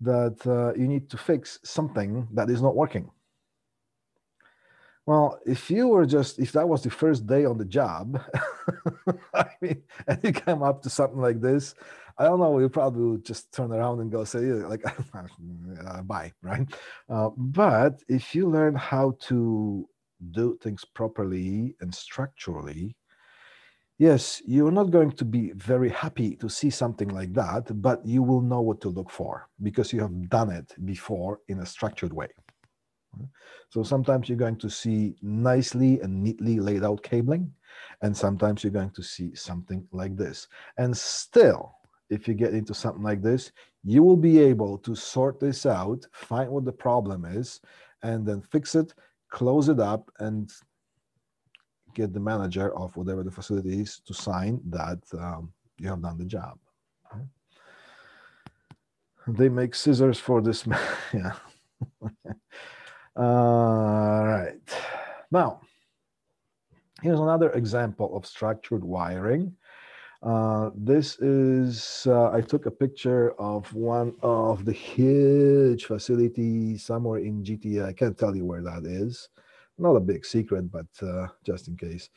that uh, you need to fix something that is not working. Well, if you were just, if that was the first day on the job, [laughs] I mean, and you come up to something like this, I don't know, you probably would just turn around and go say, like, [laughs] bye, right? Uh, but if you learn how to do things properly and structurally, yes, you're not going to be very happy to see something like that, but you will know what to look for because you have done it before in a structured way. So sometimes you're going to see nicely and neatly laid out cabling, and sometimes you're going to see something like this. And still, if you get into something like this, you will be able to sort this out, find what the problem is, and then fix it, close it up, and get the manager of whatever the facility is to sign that um, you have done the job. They make scissors for this. [laughs] yeah. [laughs] All right. Now, here's another example of structured wiring. Uh, this is, uh, I took a picture of one of the huge facilities somewhere in GTA. I can't tell you where that is not a big secret, but uh, just in case.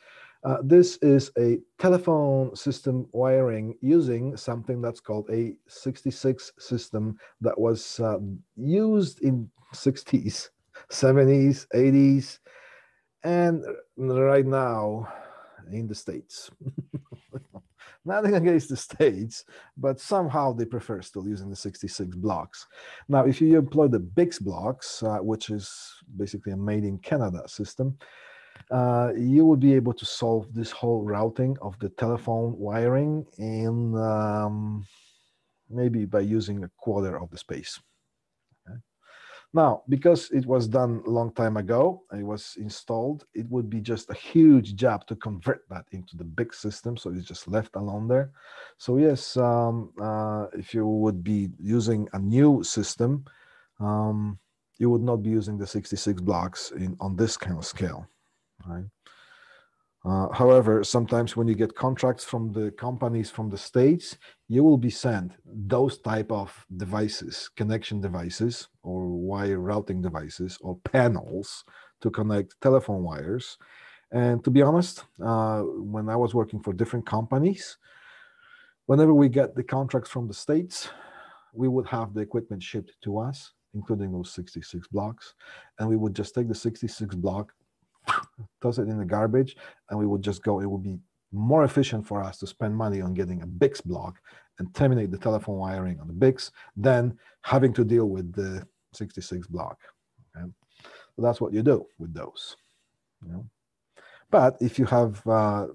Uh, this is a telephone system wiring using something that's called a 66 system that was uh, used in 60s, 70s, 80s, and right now in the States. [laughs] Nothing [laughs] against the States, but somehow they prefer still using the 66 blocks. Now, if you employ the BIX blocks, uh, which is basically a made in Canada system, uh, you will be able to solve this whole routing of the telephone wiring in um, maybe by using a quarter of the space. Now, because it was done a long time ago, it was installed, it would be just a huge job to convert that into the big system. So it's just left alone there. So yes, um, uh, if you would be using a new system, um, you would not be using the 66 blocks in on this kind of scale, right? Uh, however, sometimes when you get contracts from the companies from the states, you will be sent those type of devices, connection devices, or wire routing devices, or panels to connect telephone wires. And to be honest, uh, when I was working for different companies, whenever we get the contracts from the states, we would have the equipment shipped to us, including those 66 blocks, and we would just take the 66 block, toss it in the garbage, and we would just go. It would be more efficient for us to spend money on getting a BIX block and terminate the telephone wiring on the BIX than having to deal with the 66 block. Okay? So that's what you do with those. You know? But if you have uh,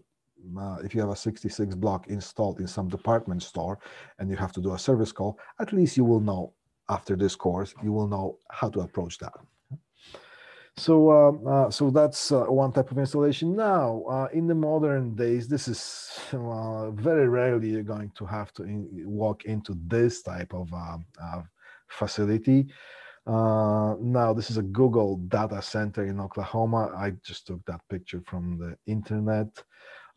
uh, if you have a 66 block installed in some department store and you have to do a service call, at least you will know after this course, you will know how to approach that. So, uh, uh, so that's uh, one type of installation. Now, uh, in the modern days, this is [laughs] uh, very rarely you're going to have to in, walk into this type of uh, facility. now, this is a Google data center in Oklahoma. I just took that picture from the internet.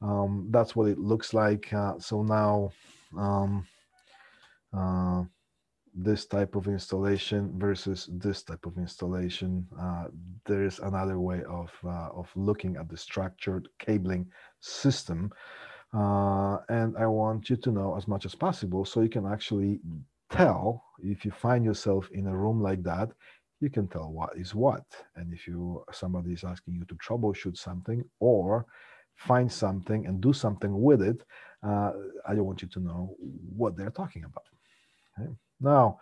Um, that's what it looks like. so now, um, this type of installation versus this type of installation. Uh, there is another way of, uh, of looking at the structured cabling system. Uh, and I want you to know as much as possible so you can actually tell if you find yourself in a room like that, you can tell what is what. And if you somebody is asking you to troubleshoot something or find something and do something with it, uh, I want you to know what they're talking about. Okay? Now,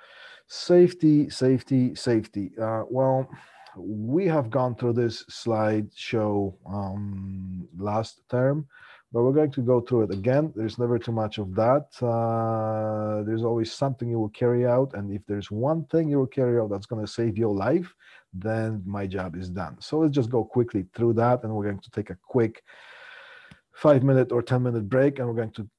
safety, safety, safety. Uh, well, we have gone through this slide show um, last term, but we're going to go through it again. There's never too much of that. Uh, there's always something you will carry out. And if there's one thing you will carry out that's going to save your life, then my job is done. So let's just go quickly through that. And we're going to take a quick five minute or 10 minute break. And we're going to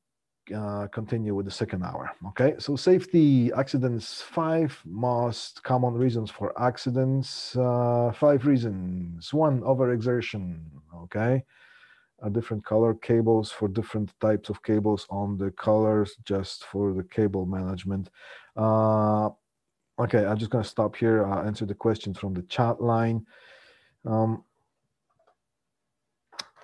uh, continue with the second hour. Okay, so safety accidents, five most common reasons for accidents, uh, five reasons. One, overexertion. Okay, a different color cables for different types of cables on the colors just for the cable management. Uh, okay, I'm just to stop here, uh, answer the questions from the chat line. Um,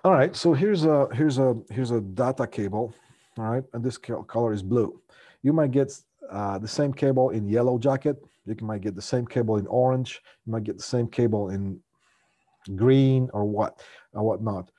all right, so here's a here's a here's a data cable all right, and this color is blue. You might get uh, the same cable in yellow jacket. You might get the same cable in orange. You might get the same cable in green or what or whatnot.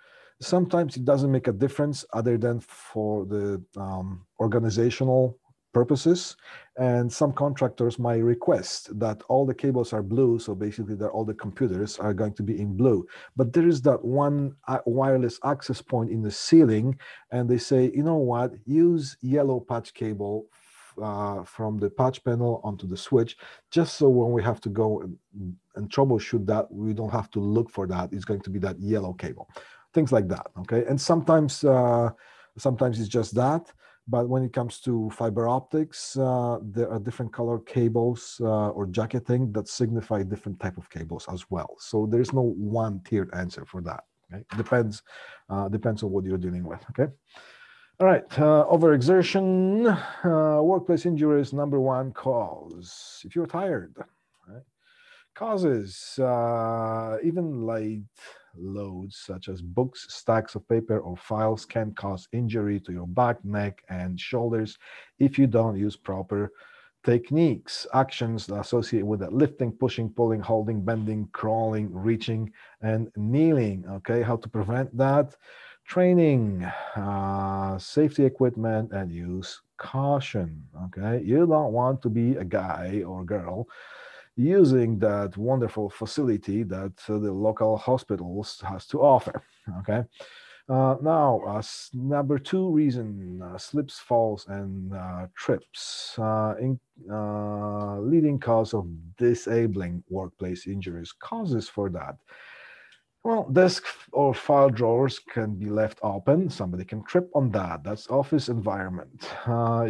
Sometimes it doesn't make a difference other than for the um, organizational purposes. And some contractors might request that all the cables are blue. So basically that all the computers are going to be in blue. But there is that one uh, wireless access point in the ceiling. And they say, you know what, use yellow patch cable uh, from the patch panel onto the switch, just so when we have to go and, and troubleshoot that, we don't have to look for that. It's going to be that yellow cable, things like that. Okay. And sometimes, uh, sometimes it's just that. But when it comes to fiber optics, uh, there are different color cables uh, or jacketing that signify different type of cables as well. So there is no one tiered answer for that. Okay? Depends, uh, depends on what you're dealing with. Okay. All right. Uh, overexertion, uh, workplace injuries, number one cause. If you're tired, right? causes uh, even light loads such as books, stacks of paper, or files can cause injury to your back, neck, and shoulders if you don't use proper techniques, actions associated with that lifting, pushing, pulling, holding, bending, crawling, reaching, and kneeling. Okay, how to prevent that? Training, uh, safety equipment, and use caution. Okay, you don't want to be a guy or girl using that wonderful facility that uh, the local hospitals has to offer. Okay. Uh, now, uh, number two reason, uh, slips, falls, and uh, trips, uh, in, leading cause of disabling workplace injuries. Causes for that. Well, desk or file drawers can be left open. Somebody can trip on that. That's office environment.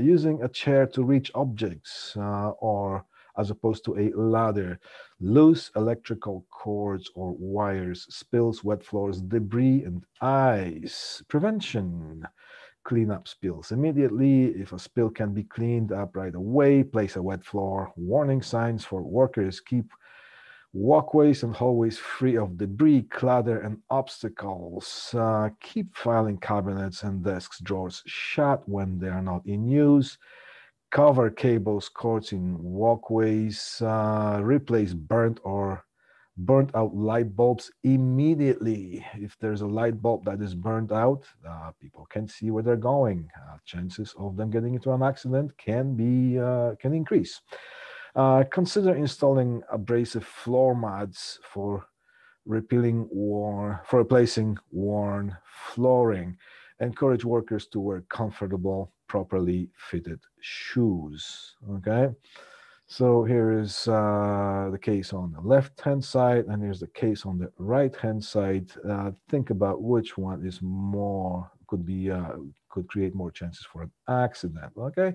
using a chair to reach objects or as opposed to a ladder. Loose electrical cords or wires, spills, wet floors, debris, and ice. Prevention. Clean up spills immediately. If a spill can be cleaned up right away, place a wet floor. Warning signs for workers. Keep walkways and hallways free of debris, clutter, and obstacles. Uh, keep filing cabinets and desks drawers shut when they are not in use. Cover cables, cords in walkways. Uh, replace burnt or burnt out light bulbs immediately. If there's a light bulb that is burnt out, uh, people can see where they're going. Uh, chances of them getting into an accident can be uh, can increase. Uh, consider installing abrasive floor mats for repealing worn, for replacing worn flooring. Encourage workers to wear comfortable, properly fitted shoes. Okay. So here is uh, the case on the left-hand side, and here's the case on the right-hand side. Uh, think about which one is more could be uh, could create more chances for an accident. Okay,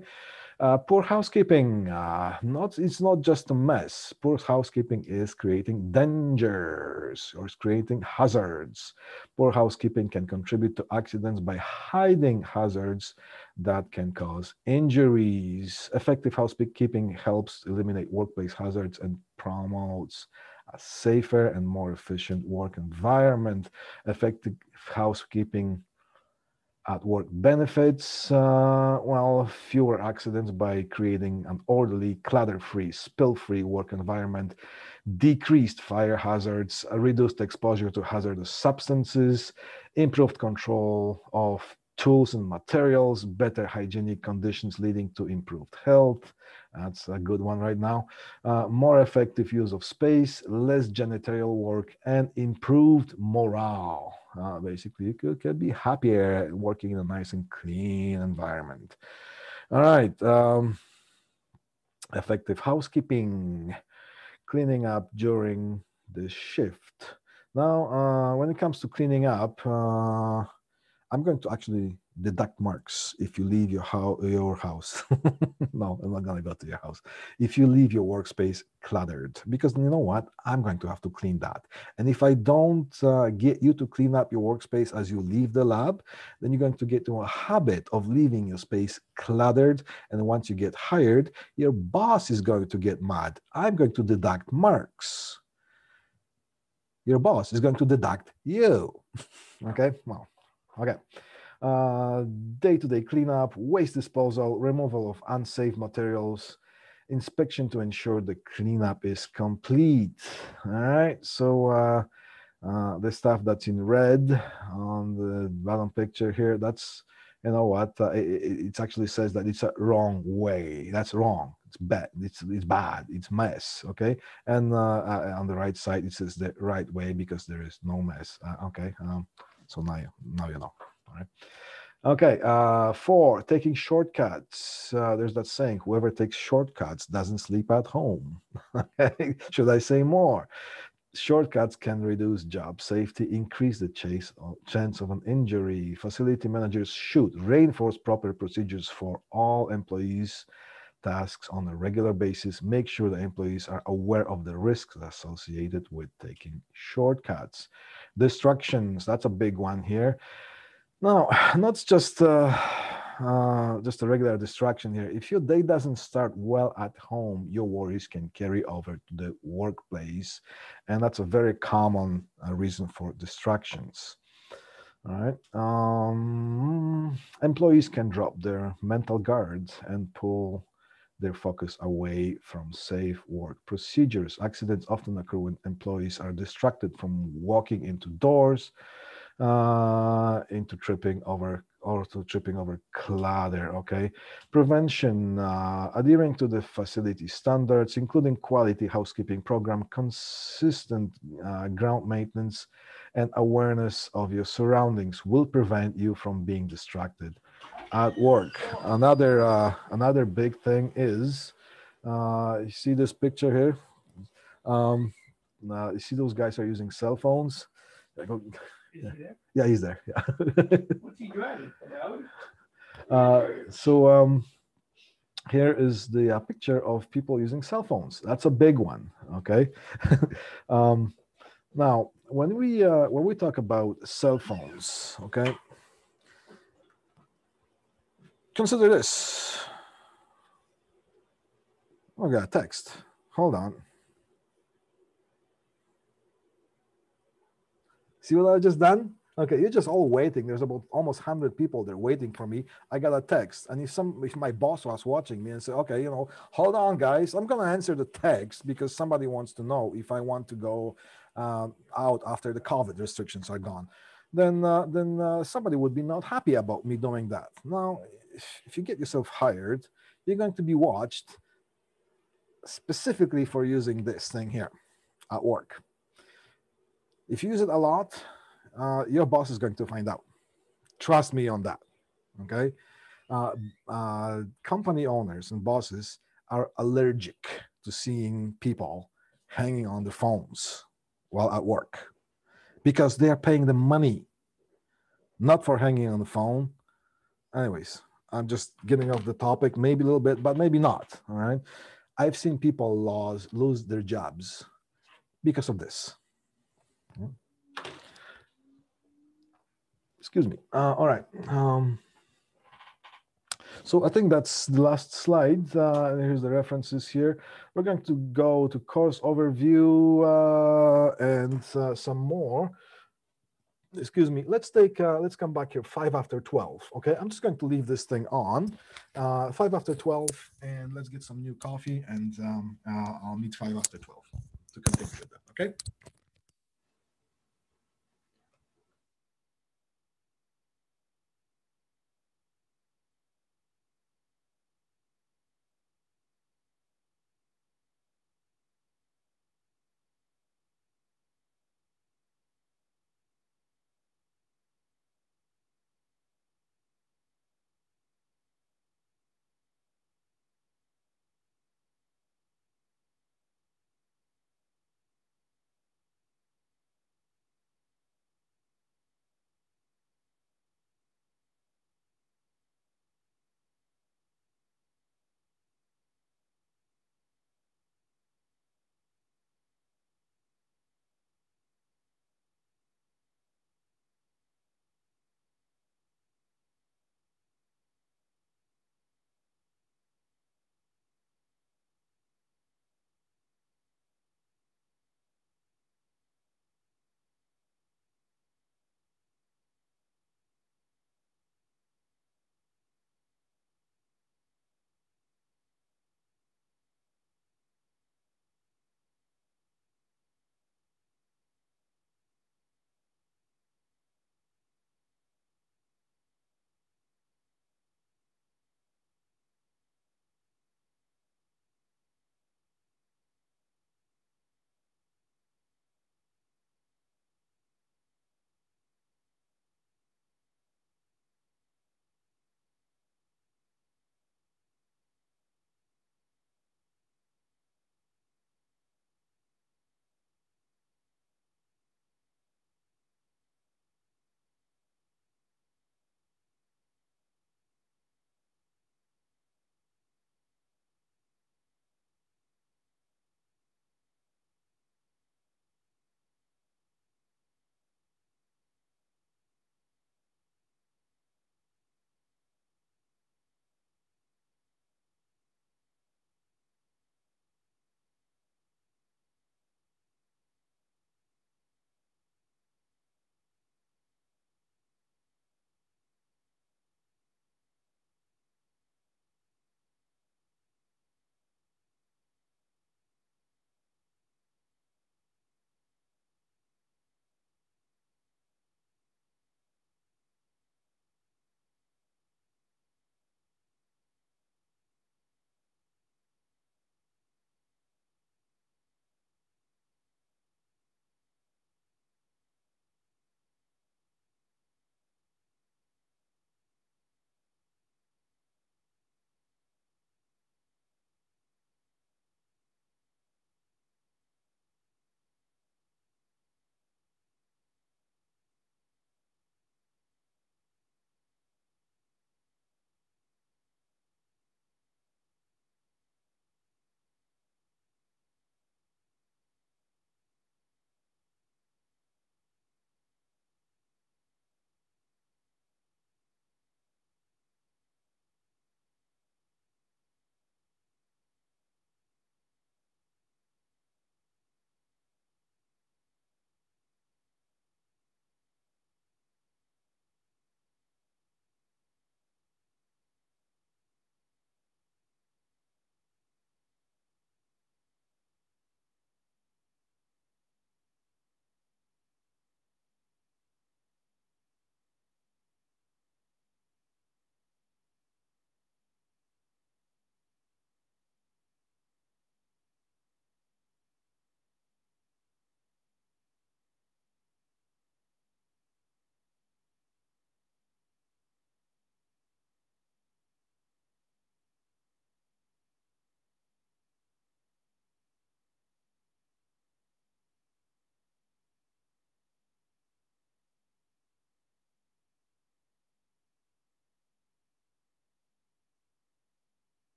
uh, poor housekeeping. Uh, not it's not just a mess. Poor housekeeping is creating dangers or is creating hazards. Poor housekeeping can contribute to accidents by hiding hazards that can cause injuries. Effective housekeeping helps eliminate workplace hazards and promotes a safer and more efficient work environment. Effective housekeeping at work benefits, uh, well, fewer accidents by creating an orderly, clutter-free, spill-free work environment, decreased fire hazards, reduced exposure to hazardous substances, improved control of tools and materials, better hygienic conditions leading to improved health. That's a good one right now. Uh, more effective use of space, less janitorial work, and improved morale. Uh, basically, you could, could, be happier working in a nice and clean environment. All right. Um, effective housekeeping, cleaning up during the shift. Now, uh, when it comes to cleaning up, uh, I'm going to actually deduct marks if you leave your house your house. [laughs] No i'm not going to go to your house. If you leave your workspace cluttered because you know what? I'm going to have to clean that. And if i don't uh, get you to clean up your workspace as you leave the lab then you're going to get to a habit of leaving your space cluttered. And once you get hired your boss is going to get mad. I'm going to deduct marks. Your boss is going to deduct you. [laughs] Okay? Well okay uh, day-to-day cleanup, waste disposal, removal of unsafe materials, inspection to ensure the cleanup is complete. All right, so uh, uh, the stuff that's in red on the bottom picture here, that's, you know what, uh, it, it, actually says that it's a wrong way. That's wrong. It's bad. It's, it's bad. It's mess. Okay. And uh, uh, on the right side, it says the right way because there is no mess. Okay. Um, so now, now you know. Right. Okay. Uh, four, taking shortcuts. Uh, there's that saying, whoever takes shortcuts doesn't sleep at home. [laughs] Should I say more? Shortcuts can reduce job safety, increase the chase, chance of an injury. Facility managers should reinforce proper procedures for all employees tasks on a regular basis. Make sure the employees are aware of the risks associated with taking shortcuts. Distractions, that's a big one here. Now, [sighs] not just uh, [sighs] uh, just a regular distraction here. If your day doesn't start well at home, your worries can carry over to the workplace, and that's a very common uh, reason for distractions. All right. Um, employees can drop their mental guards and pull their focus away from safe work procedures. Accidents often occur when employees are distracted from walking into doors, uh, into tripping over or to tripping over clutter. Okay, prevention, uh, adhering to the facility standards, including quality housekeeping program, consistent uh, ground maintenance, and awareness of your surroundings will prevent you from being distracted at work. Another uh, another big thing is, uh, you see this picture here. Um, uh, you see those guys are using cell phones. [laughs] Yeah. yeah, he's there. Yeah. [laughs] What's he driving? Uh, so um, here is the uh, picture of people using cell phones. That's a big one. Okay. [laughs] um, now, when we uh, when we talk about cell phones, okay, consider this. Oh, got a text. Hold on. See what I just done? Okay, you're just all waiting. There's about almost hundred people there waiting for me. I got a text, and if some if my boss was watching me and say, okay, you know, hold on, guys, I'm gonna answer the text because somebody wants to know if I want to go uh, out after the COVID restrictions are gone. Then uh, then uh, somebody would be not happy about me doing that. Now, if you get yourself hired, you're going to be watched specifically for using this thing here at work. If you use it a lot, uh, your boss is going to find out. Trust me on that. Okay. Uh, uh, company owners and bosses are allergic to seeing people hanging on the phones while at work because they are paying the money, not for hanging on the phone. Anyways, I'm just getting off the topic, maybe a little bit, but maybe not. All right. I've seen people lose, lose their jobs because of this. Excuse me. Uh, all right. Um, so I think that's the last slide. Uh, here's the references here. We're going to go to course overview uh, and uh, some more. Excuse me. Let's take. Uh, let's come back here. Five after twelve. Okay. I'm just going to leave this thing on. Uh, five after twelve, and let's get some new coffee, and um, uh, I'll meet five after twelve to continue with that. Okay.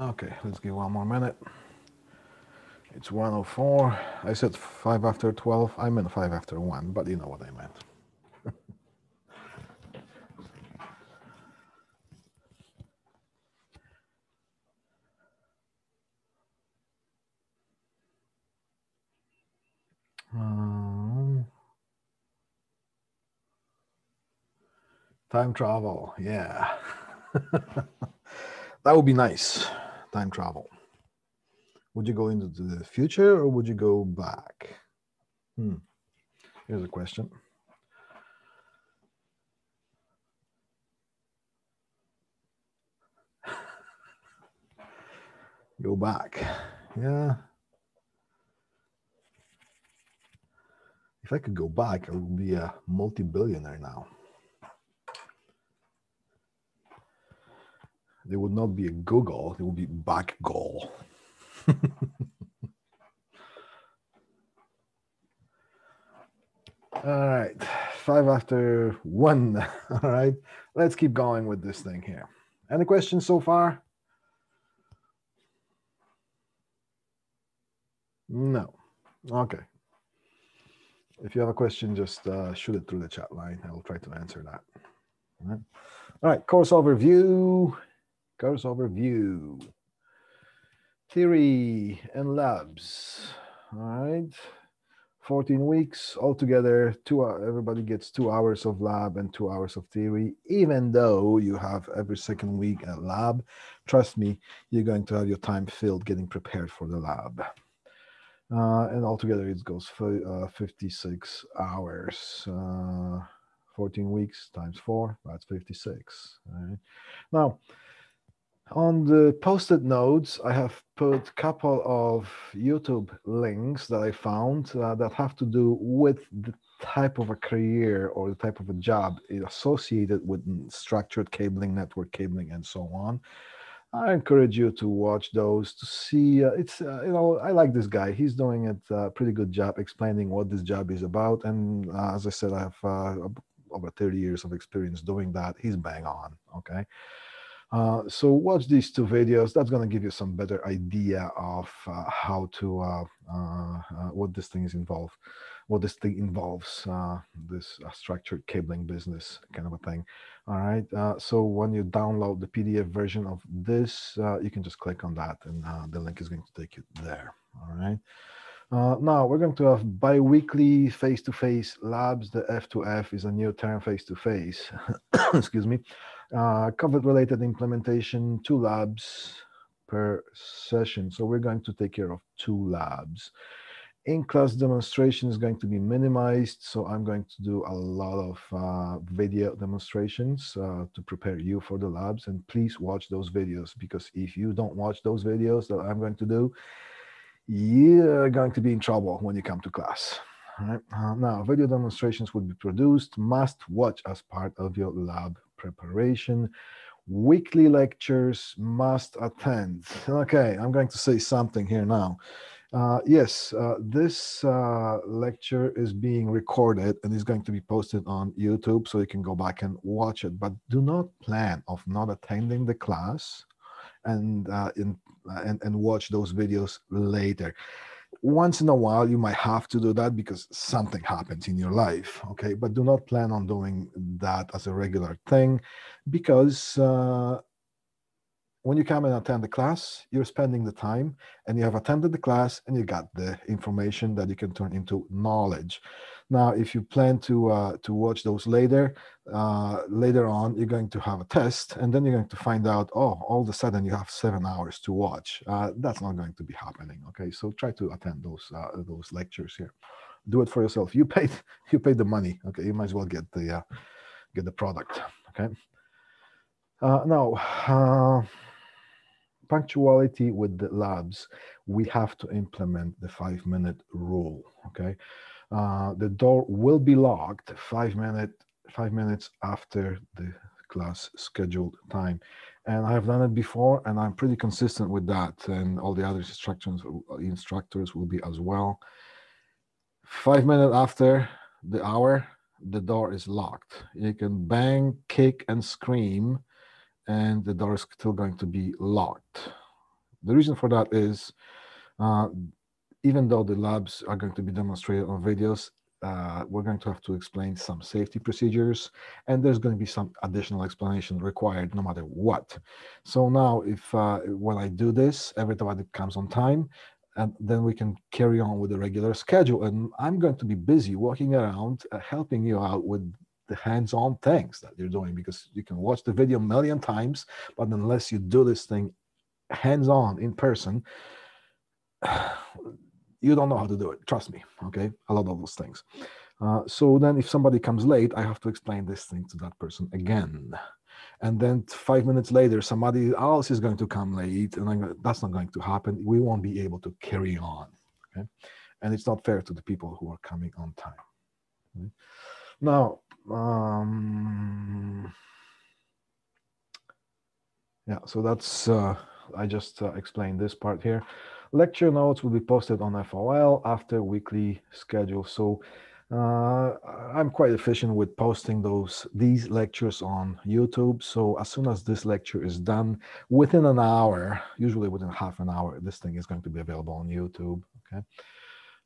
Okay, let's give one more minute. It's 104. I said 5 after 12. I meant 5 after 1, but you know what I meant. [laughs] um, time travel, yeah. [laughs] that would be nice. Time travel. Would you go into the future or would you go back? Hmm. Here's a question. [laughs] go back. Yeah. If I could go back, I would be a multi-billionaire now. There would not be a Google, it would be back goal. [laughs] All right, five after one. [laughs] All right, let's keep going with this thing here. Any questions so far? No. Okay. If you have a question, just uh, shoot it through the chat line. I will try to answer that. All right. All right, course overview. Course overview theory and labs. All right. 14 weeks altogether. Two everybody gets two hours of lab and two hours of theory even though you have every second week a lab. Trust me you're going to have your time filled getting prepared for the lab. Uh, and altogether it goes for uh, 56 hours. Uh, 14 weeks times four that's 56 right. Now on the posted notes, I have put a couple of YouTube links that I found uh, that have to do with the type of a career or the type of a job associated with structured cabling, network cabling, and so on. I encourage you to watch those to see. Uh, it's uh, you know I like this guy. He's doing it a uh, pretty good job explaining what this job is about. And uh, as I said, I have uh, over 30 years of experience doing that. He's bang on. Okay. Uh, so watch these two videos. That's going to give you some better idea of uh, how to, uh, uh, uh what this thing is involved, what this thing involves, this structured cabling business kind of a thing. All right. so when you download the PDF version of this, you can just click on that and the link is going to take you there. All right. Uh, now we're going to have bi-weekly face-to-face labs. The F2F is a new term face-to-face, [coughs] excuse me. Uh, COVID-related implementation, two labs per session. So we're going to take care of two labs. In-class demonstration is going to be minimized. So I'm going to do a lot of uh, video demonstrations uh, to prepare you for the labs. And please watch those videos because if you don't watch those videos that I'm going to do, you're going to be in trouble when you come to class. Right. Uh, now, video demonstrations will be produced, must watch as part of your lab preparation. Weekly lectures must attend. Okay, I'm going to say something here now. Uh, yes, uh, this uh, lecture is being recorded and is going to be posted on YouTube so you can go back and watch it. But do not plan of not attending the class and uh, in, and and watch those videos later once in a while you might have to do that because something happens in your life okay? But do not plan on doing that as a regular thing because uh, when you come and attend the class you're spending the time and you have attended the class and you got the information that you can turn into knowledge now, if you plan to uh, to watch those later, uh, later on, you're going to have a test, and then you're going to find out, oh, all of a sudden you have seven hours to watch. Uh, that's not going to be happening. Okay, so try to attend those uh, those lectures here. Do it for yourself. You paid [laughs] you paid the money. Okay, you might as well get the uh, get the product. Okay. Uh, now punctuality with the labs, we have to implement the five minute rule. Okay. Uh, the door will be locked five minute five minutes after the class scheduled time. And i've done it before and i'm pretty consistent with that. And all the other instructions instructors will be as well. Five minutes after the hour the door is locked. You can bang kick and scream and the door is still going to be locked. The reason for that is uh, even though the labs are going to be demonstrated on videos, uh, we're going to have to explain some safety procedures and there's going to be some additional explanation required no matter what. So now if uh, when I do this, everybody comes on time and then we can carry on with the regular schedule. And I'm going to be busy walking around uh, helping you out with the hands-on things that you're doing because you can watch the video a million times, but unless you do this thing hands-on in person, [sighs] you don't know how to do it. Trust me. Okay, a lot of those things. Uh, so then, if somebody comes late, I have to explain this thing to that person again. And then five minutes later, somebody else is going to come late, and I'm, that's not going to happen. We won't be able to carry on. Okay, and it's not fair to the people who are coming on time. Okay? Now, um, yeah. So that's uh, I just uh, explained this part here. Lecture notes will be posted on FOL after weekly schedule. So uh, I'm quite efficient with posting those these lectures on YouTube. So as soon as this lecture is done, within an hour, usually within half an hour, this thing is going to be available on YouTube. Okay.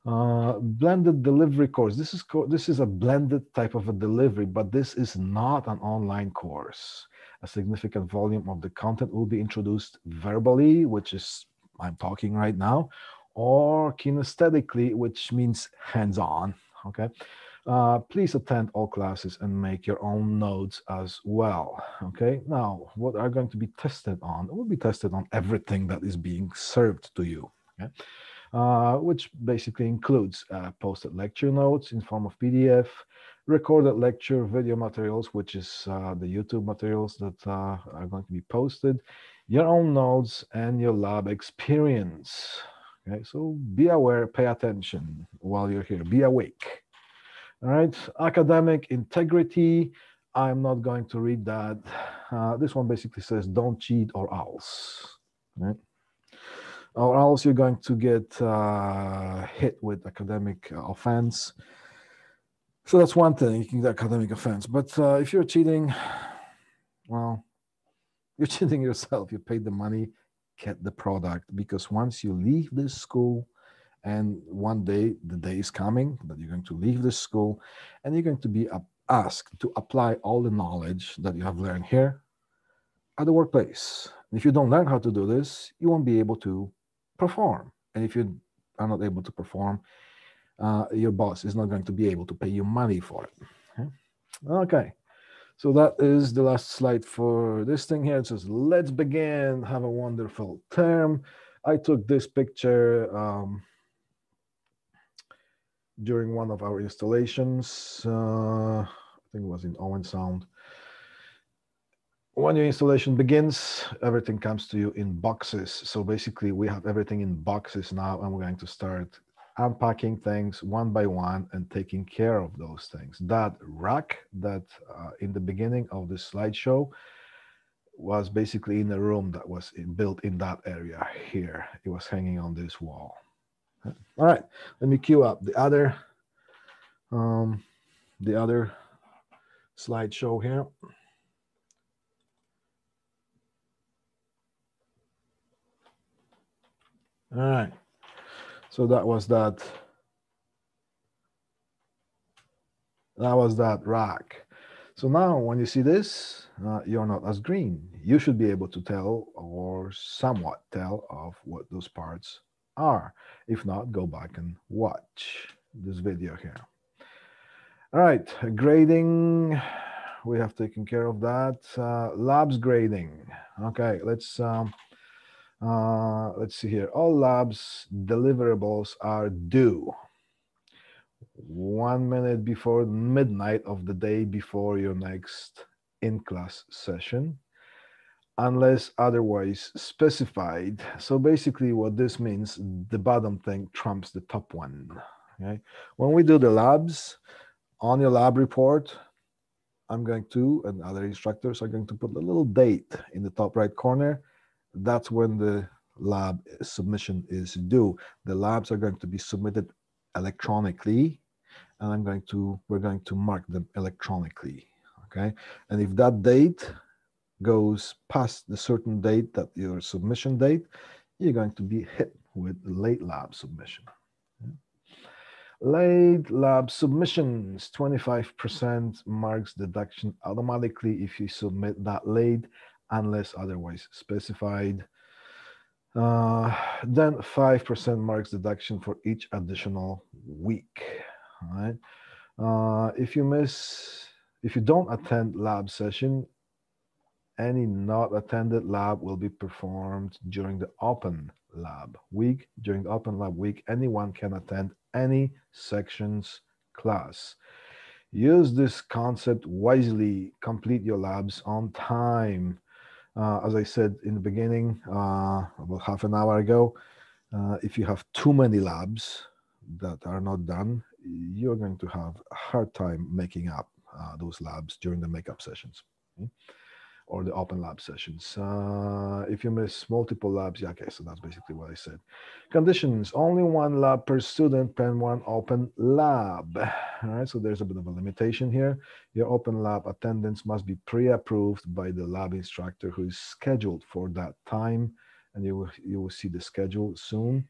Uh, blended delivery course. This is this is a blended type of a delivery, but this is not an online course. A significant volume of the content will be introduced verbally, which is I'm talking right now, or kinesthetically, which means hands-on, okay? Uh, please attend all classes and make your own notes as well, okay? Now, what are going to be tested on? It will be tested on everything that is being served to you, okay? Uh, which basically includes uh, posted lecture notes in form of PDF, recorded lecture video materials, which is uh, the YouTube materials that uh, are going to be posted, your own notes and your lab experience. Okay, so be aware, pay attention while you're here, be awake. All right, academic integrity. I'm not going to read that. Uh, this one basically says don't cheat or else. Right? Or else you're going to get uh, hit with academic offense. So that's one thing, you can get academic offense. But uh, if you're cheating, well, you're cheating yourself. You paid the money, get the product. Because once you leave this school, and one day the day is coming that you're going to leave this school and you're going to be asked to apply all the knowledge that you have learned here at the workplace. And if you don't learn how to do this, you won't be able to perform. And if you are not able to perform, uh, your boss is not going to be able to pay you money for it. Okay. okay. So that is the last slide for this thing here. It says, let's begin, have a wonderful term. I took this picture um, during one of our installations. Uh, I think it was in Owen Sound. When your installation begins, everything comes to you in boxes. So basically we have everything in boxes now and we're going to start unpacking things one by one and taking care of those things. That rack that uh, in the beginning of the slideshow was basically in a room that was built in that area here. It was hanging on this wall. All right, let me cue up the other, um, the other slideshow here. All right. So that was that. That was that rack. So now when you see this, uh, you're not as green. You should be able to tell or somewhat tell of what those parts are. If not, go back and watch this video here. All right, grading. We have taken care of that. Uh, labs grading. Okay, let's um, uh, let's see here. All labs deliverables are due one minute before midnight of the day before your next in-class session unless otherwise specified. So basically what this means, the bottom thing trumps the top one. Okay. When we do the labs on your lab report, I'm going to, and other instructors are going to put a little date in the top right corner that's when the lab submission is due. The labs are going to be submitted electronically, and I'm going to, we're going to mark them electronically, okay? And if that date goes past the certain date that your submission date, you're going to be hit with late lab submission. Late lab submissions, 25% marks deduction automatically if you submit that late unless otherwise specified. Uh, then 5% marks deduction for each additional week. All right. Uh, if you miss, if you don't attend lab session, any not attended lab will be performed during the open lab week. During the open lab week, anyone can attend any sections class. Use this concept wisely. Complete your labs on time. Uh, as I said in the beginning, uh, about half an hour ago, uh, if you have too many labs that are not done, you're going to have a hard time making up uh, those labs during the makeup sessions. Okay? Or the open lab sessions. Uh, if you miss multiple labs, yeah, okay, so that's basically what I said. Conditions, only one lab per student per one open lab. All right, so there's a bit of a limitation here. Your open lab attendance must be pre-approved by the lab instructor who is scheduled for that time, and you will, you will see the schedule soon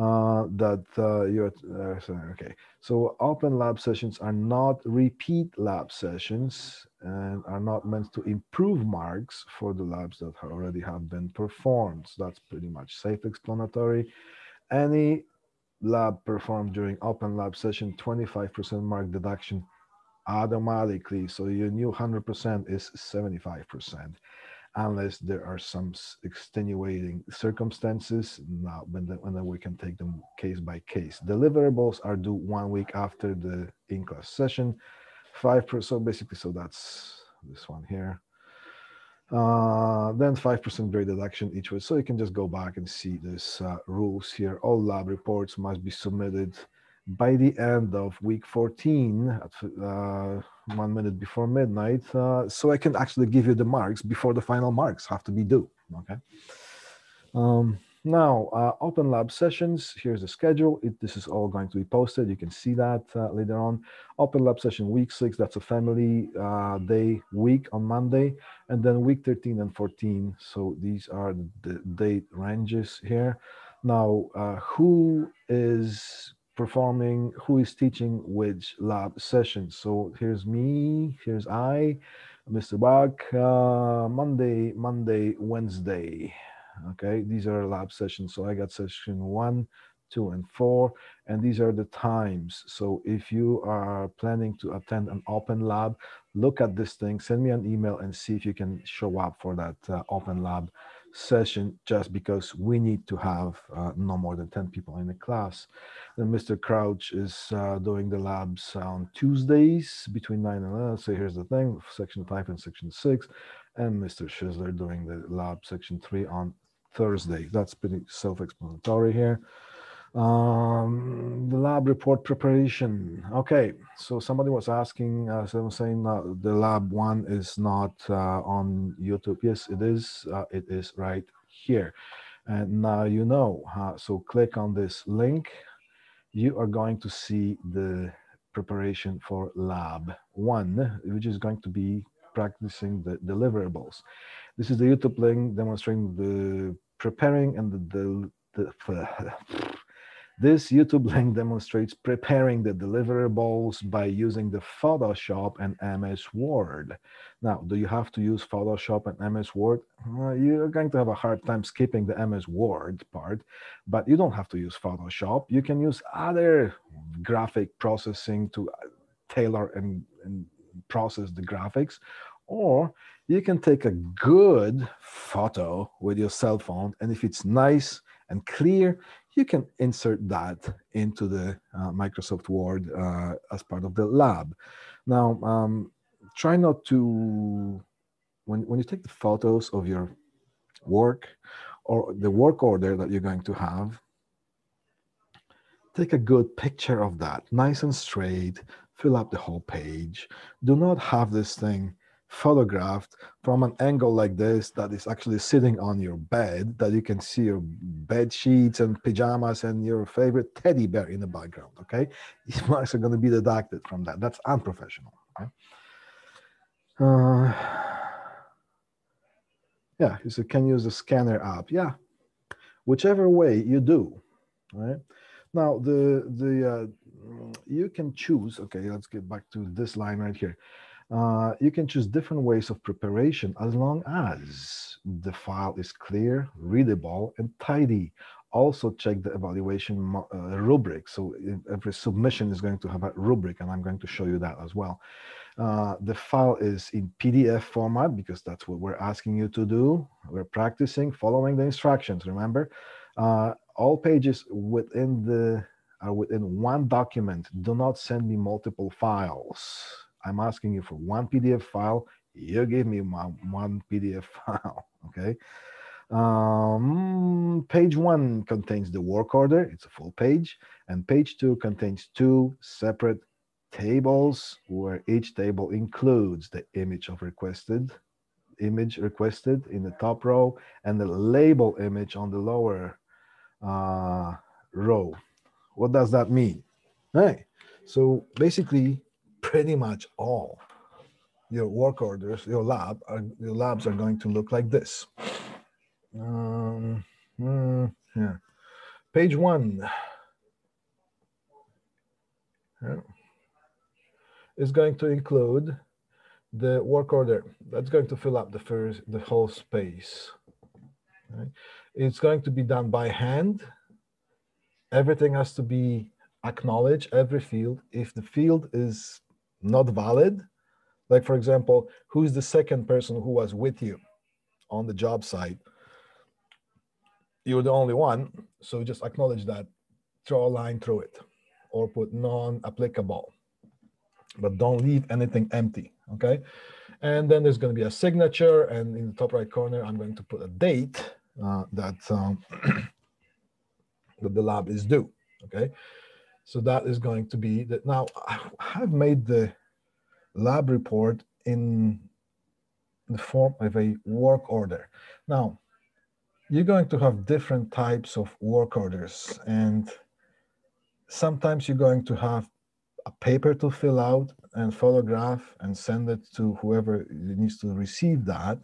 uh, that uh, you're uh, okay. So open lab sessions are not repeat lab sessions and are not meant to improve marks for the labs that already have been performed. So that's pretty much self-explanatory. Any lab performed during open lab session, 25% mark deduction automatically. So your new 100% is 75% unless there are some extenuating circumstances. Now, when when then we can take them case by case. Deliverables are due one week after the in-class session. Five percent. So basically, so that's this one here. Uh, then 5% grade deduction each way. So you can just go back and see this uh, rules here. All lab reports must be submitted by the end of week 14 at uh, one minute before midnight uh, so i can actually give you the marks before the final marks have to be due okay? Um, now uh, open lab sessions here's the schedule. It, this is all going to be posted. You can see that uh, later on. Open lab session week six that's a family uh, day week on monday. And then week 13 and 14 so these are the date ranges here. Now uh, who is performing who is teaching which lab sessions. So here's me, here's I, Mr. Bak, uh, Monday, Monday, Wednesday. Okay, these are lab sessions. So I got session one, two, and four, and these are the times. So if you are planning to attend an open lab, look at this thing, send me an email and see if you can show up for that uh, open lab session just because we need to have uh, no more than 10 people in the class. Then Mr. Crouch is uh, doing the labs on Tuesdays between 9 and 11. So here's the thing, section 5 and section 6. And Mr. Schizler doing the lab section 3 on Thursday. That's pretty self-explanatory here. Um, the lab report preparation. Okay, so somebody was asking, uh, so I'm saying uh, the lab one is not uh, on YouTube. Yes, it is. Uh, it is right here. And now you know. so click on this link. You are going to see the preparation for lab one, which is going to be practicing the deliverables. This is the YouTube link demonstrating the preparing and the, the, the [laughs] This YouTube [laughs] link demonstrates preparing the deliverables by using the Photoshop and MS Word. Now, do you have to use Photoshop and MS Word? Uh, you're going to have a hard time skipping the MS Word part, but you don't have to use Photoshop. You can use other graphic processing to uh, tailor and, and process the graphics, or you can take a good photo with your cell phone, and if it's nice and clear, you can insert that into the uh, Microsoft Word uh, as part of the lab. Now, um, try not to, when, when you take the photos of your work or the work order that you're going to have, take a good picture of that, nice and straight, fill up the whole page. Do not have this thing photographed from an angle like this that is actually sitting on your bed that you can see your bed sheets and pajamas and your favorite teddy bear in the background okay these [laughs] marks are going to be deducted from that that's unprofessional okay? uh, yeah you can use the scanner app yeah whichever way you do, right? Now the the uh, you can choose. Okay, let's get back to this line right here. Uh, you can choose different ways of preparation as long as the file is clear, readable, and tidy. Also check the evaluation uh, rubric. So every submission is going to have a rubric, and I'm going to show you that as well. Uh, the file is in PDF format because that's what we're asking you to do. We're practicing following the instructions, remember? Uh, all pages within the are within one document. Do not send me multiple files. I'm asking you for one PDF file. You give me my one PDF [laughs] file, okay? Um, page one contains the work order, it's a full page, and page two contains two separate tables where each table includes the image of requested image requested in the top row and the label image on the lower uh, row. What does that mean? Hey, so basically pretty much all your work orders, your lab, are, your labs are going to look like this. Um, mm, yeah. Page one. Yeah. Is going to include the work order. That's going to fill up the first, the whole space. Right? It's going to be done by hand. Everything has to be acknowledged, every field. If the field is not valid. Like, for example, who's the second person who was with you on the job site? You're the only one. So just acknowledge that, draw a line through it, or put non applicable. But don't leave anything empty. Okay. And then there's going to be a signature. And in the top right corner, I'm going to put a date uh, that, um, [clears throat] that the lab is due. Okay. So that is going to be that. Now I've made the lab report in the form of a work order. Now, you're going to have different types of work orders and sometimes you're going to have a paper to fill out and photograph and send it to whoever needs to receive that.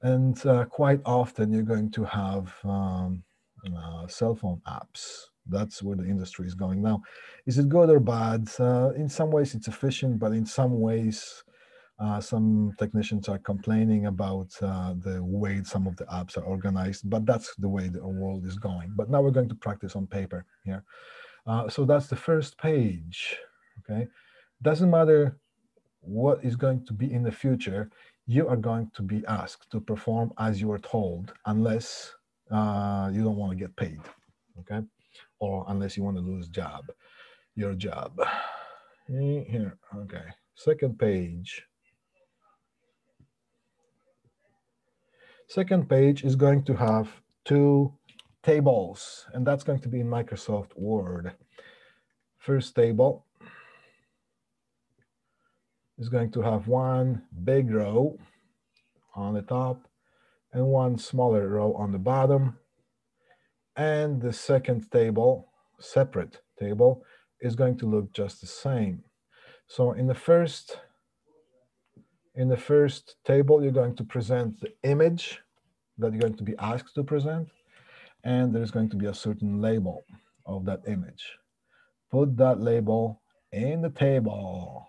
And uh, quite often you're going to have um, uh, cell phone apps that's where the industry is going now. Is it good or bad? Uh, in some ways, it's efficient, but in some ways, uh, some technicians are complaining about uh, the way some of the apps are organized, but that's the way the world is going. But now we're going to practice on paper here. Uh, so that's the first page, okay? Doesn't matter what is going to be in the future, you are going to be asked to perform as you are told, unless uh, you don't want to get paid, okay? Or unless you want to lose job, your job. Here, okay. Second page. Second page is going to have two tables, and that's going to be in Microsoft Word. First table is going to have one big row on the top and one smaller row on the bottom and the second table, separate table, is going to look just the same. So in the first, in the first table, you're going to present the image that you're going to be asked to present, and there's going to be a certain label of that image. Put that label in the table.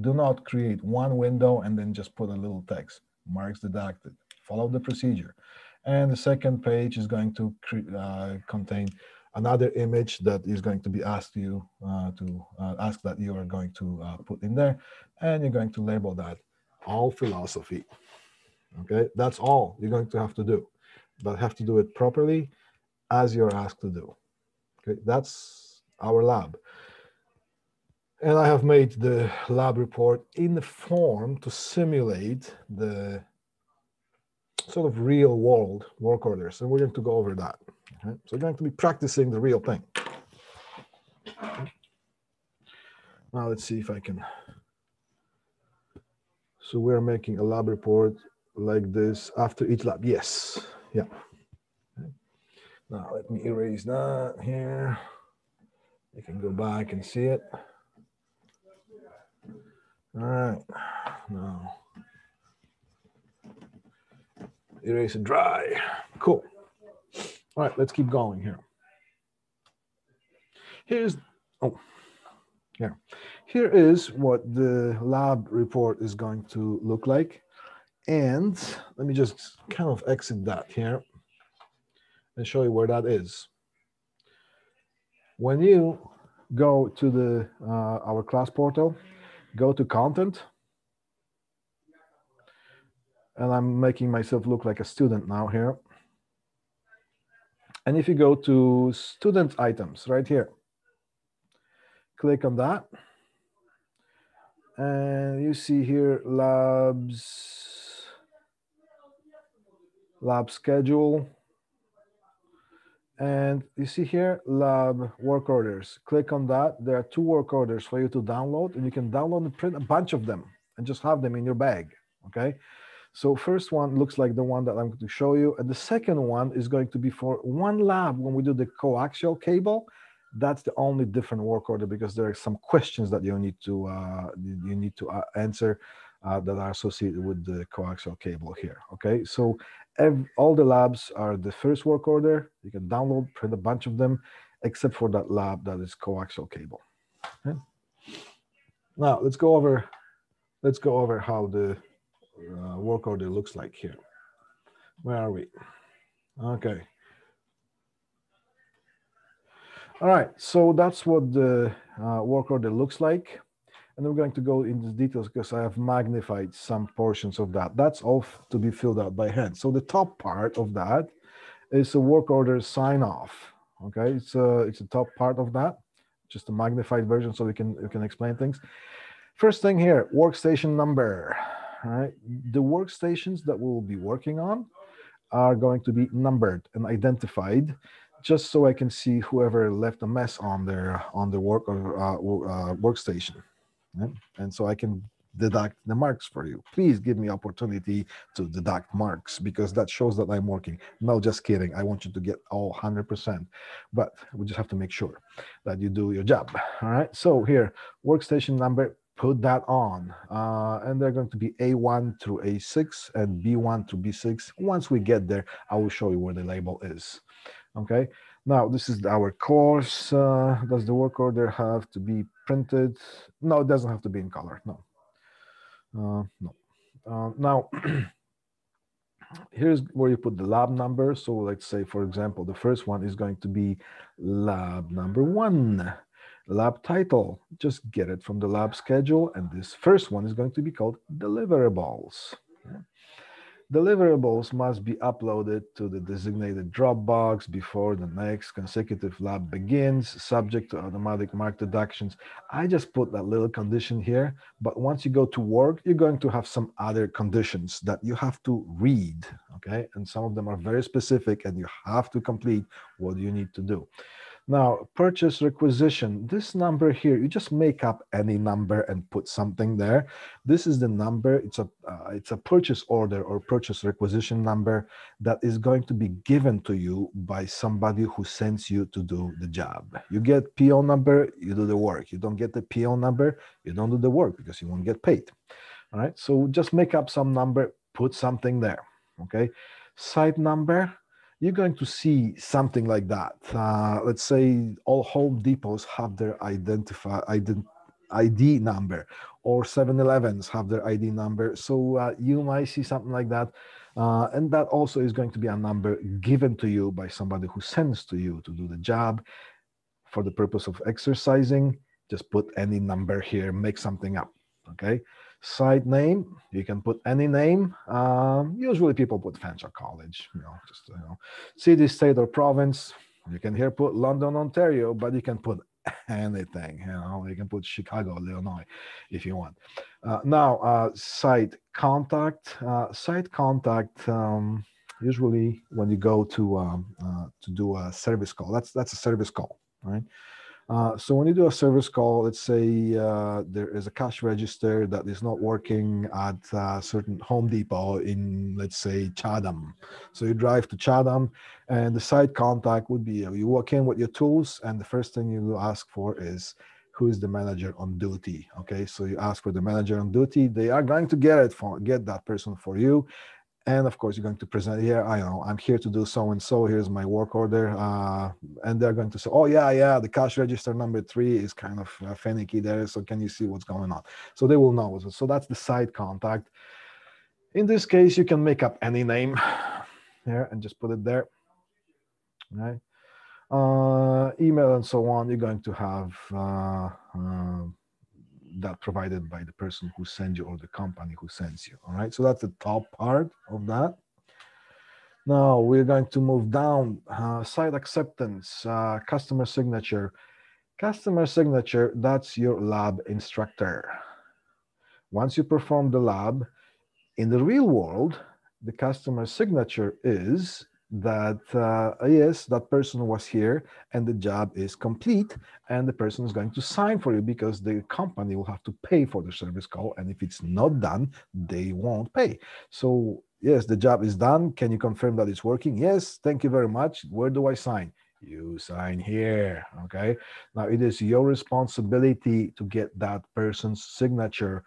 Do not create one window and then just put a little text, marks deducted. Follow the procedure. And the second page is going to uh, contain another image that is going to be asked you uh, to uh, ask that you are going to uh, put in there. And you're going to label that all philosophy. Okay, that's all you're going to have to do, but have to do it properly as you're asked to do. Okay, that's our lab. And I have made the lab report in the form to simulate the sort of real world work orders. And we're going to go over that. Okay? So we're going to be practicing the real thing. Now let's see if I can. So we're making a lab report like this after each lab. Yes. Yeah. Okay. Now let me erase that here. You can go back and see it. All right. Now erase and dry. Cool. All right, let's keep going here. Here's, oh, here. Here is what the lab report is going to look like. And let me just kind of exit that here and show you where that is. When you go to the uh, our class portal, go to content, and I'm making myself look like a student now here. And if you go to student items right here, click on that. And you see here labs, lab schedule. And you see here lab work orders. Click on that. There are two work orders for you to download and you can download and print a bunch of them and just have them in your bag, okay? So first one looks like the one that I'm going to show you. And the second one is going to be for one lab when we do the coaxial cable. That's the only different work order because there are some questions that you need to uh, you need to uh, answer uh, that are associated with the coaxial cable here. Okay, so every, all the labs are the first work order. You can download, print a bunch of them, except for that lab that is coaxial cable. Okay. Now let's go over let's go over how the uh, work order looks like here. Where are we? Okay. All right, so that's what the uh, work order looks like. And we're going to go into details because I have magnified some portions of that. That's all to be filled out by hand. So the top part of that is a work order sign off. Okay, it's a, it's a top part of that, just a magnified version so we can, we can explain things. First thing here, workstation number The workstations that we'll be working on are going to be numbered and identified just so I can see whoever left a mess on their on the work or uh, uh, workstation. Yeah? And so I can deduct the marks for you. Please give me opportunity to deduct marks because that shows that I'm working. No, just kidding. I want you to get all 100%, but we just have to make sure that you do your job. All right. So here, workstation number put that on. Uh, and they're going to be A1 through A6 and B1 to B6. Once we get there, I will show you where the label is. Okay, now this is our course. Uh, does the work order have to be printed? No, it doesn't have to be in color, no. Uh, no. Uh, now, [clears throat] here's where you put the lab number. So let's say, for example, the first one is going to be lab number one lab title. Just get it from the lab schedule. And this first one is going to be called deliverables. Deliverables must be uploaded to the designated Dropbox before the next consecutive lab begins, subject to automatic mark deductions. I just put that little condition here, but once you go to work, you're going to have some other conditions that you have to read, okay? And some of them are very specific and you have to complete what you need to do. Now, purchase requisition, this number here, you just make up any number and put something there. This is the number, it's a, uh, it's a purchase order or purchase requisition number that is going to be given to you by somebody who sends you to do the job. You get PO number, you do the work. You don't get the PO number, you don't do the work because you won't get paid. All right, so just make up some number, put something there, okay? Site number, you're going to see something like that. Uh, let's say all Home Depots have their identify ident, ID number, or 7-Elevens have their ID number. So uh, you might see something like that. Uh, and that also is going to be a number given to you by somebody who sends to you to do the job for the purpose of exercising. Just put any number here, make something up. Okay site name. You can put any name. Um, usually people put Fanshawe College you know just you know city state or province. You can here put london ontario but you can put [laughs] anything you know you can put chicago illinois if you want. Uh, now uh, site contact. Uh, site contact um, usually when you go to um, uh, to do a service call that's that's a service call right uh, so when you do a service call, let's say uh, there is a cash register that is not working at a certain Home Depot in, let's say, Chatham. So you drive to Chatham, and the site contact would be you walk in with your tools, and the first thing you ask for is who is the manager on duty. Okay, so you ask for the manager on duty. They are going to get it for get that person for you, and of course you're going to present here i know i'm here to do so and so here's my work order uh, and they're going to say oh yeah yeah the cash register number three is kind of uh, finicky there so can you see what's going on? So they will know. So that's the side contact. In this case you can make up any name [sighs] here and just put it there right? Uh, email and so on you're going to have uh, uh that provided by the person who sends you or the company who sends you. All right, so that's the top part of that. Now we're going to move down uh, site acceptance, uh, customer signature. Customer signature, that's your lab instructor. Once you perform the lab, in the real world, the customer signature is that uh, yes, that person was here and the job is complete, and the person is going to sign for you because the company will have to pay for the service call, and if it's not done, they won't pay. So yes, the job is done. Can you confirm that it's working? Yes, thank you very much. Where do I sign? You sign here. Okay. Now it is your responsibility to get that person's signature.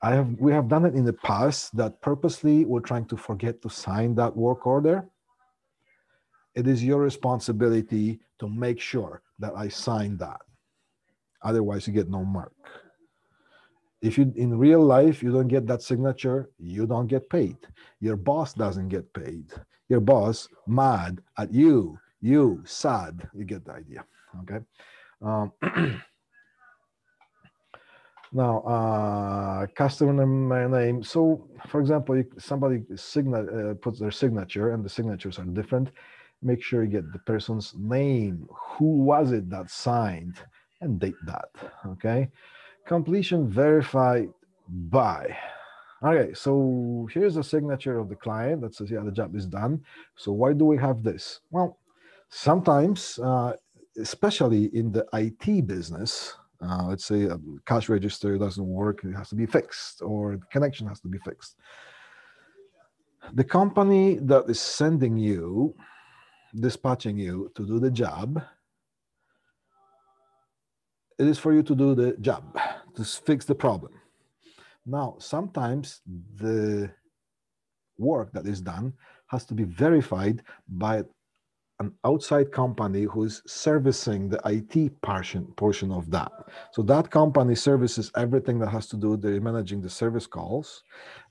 I have we have done it in the past that purposely we're trying to forget to sign that work order it is your responsibility to make sure that I sign that. Otherwise, you get no mark. If you in real life you don't get that signature, you don't get paid. Your boss doesn't get paid. Your boss mad at you, you sad. You get the idea. Okay. Um, [clears throat] now, uh, customer name. So, for example, somebody signa- uh, puts their signature, and the signatures are different make sure you get the person's name who was it that signed and date that okay? Completion verified by. Okay so here's a signature of the client that says yeah the job is done. So why do we have this? Well sometimes uh, especially in the it business uh, let's say a cash register doesn't work it has to be fixed or the connection has to be fixed. The company that is sending you dispatching you to do the job, it is for you to do the job, to fix the problem. Now, sometimes the work that is done has to be verified by an outside company who's servicing the IT portion, portion of that. So that company services everything that has to do with managing the service calls.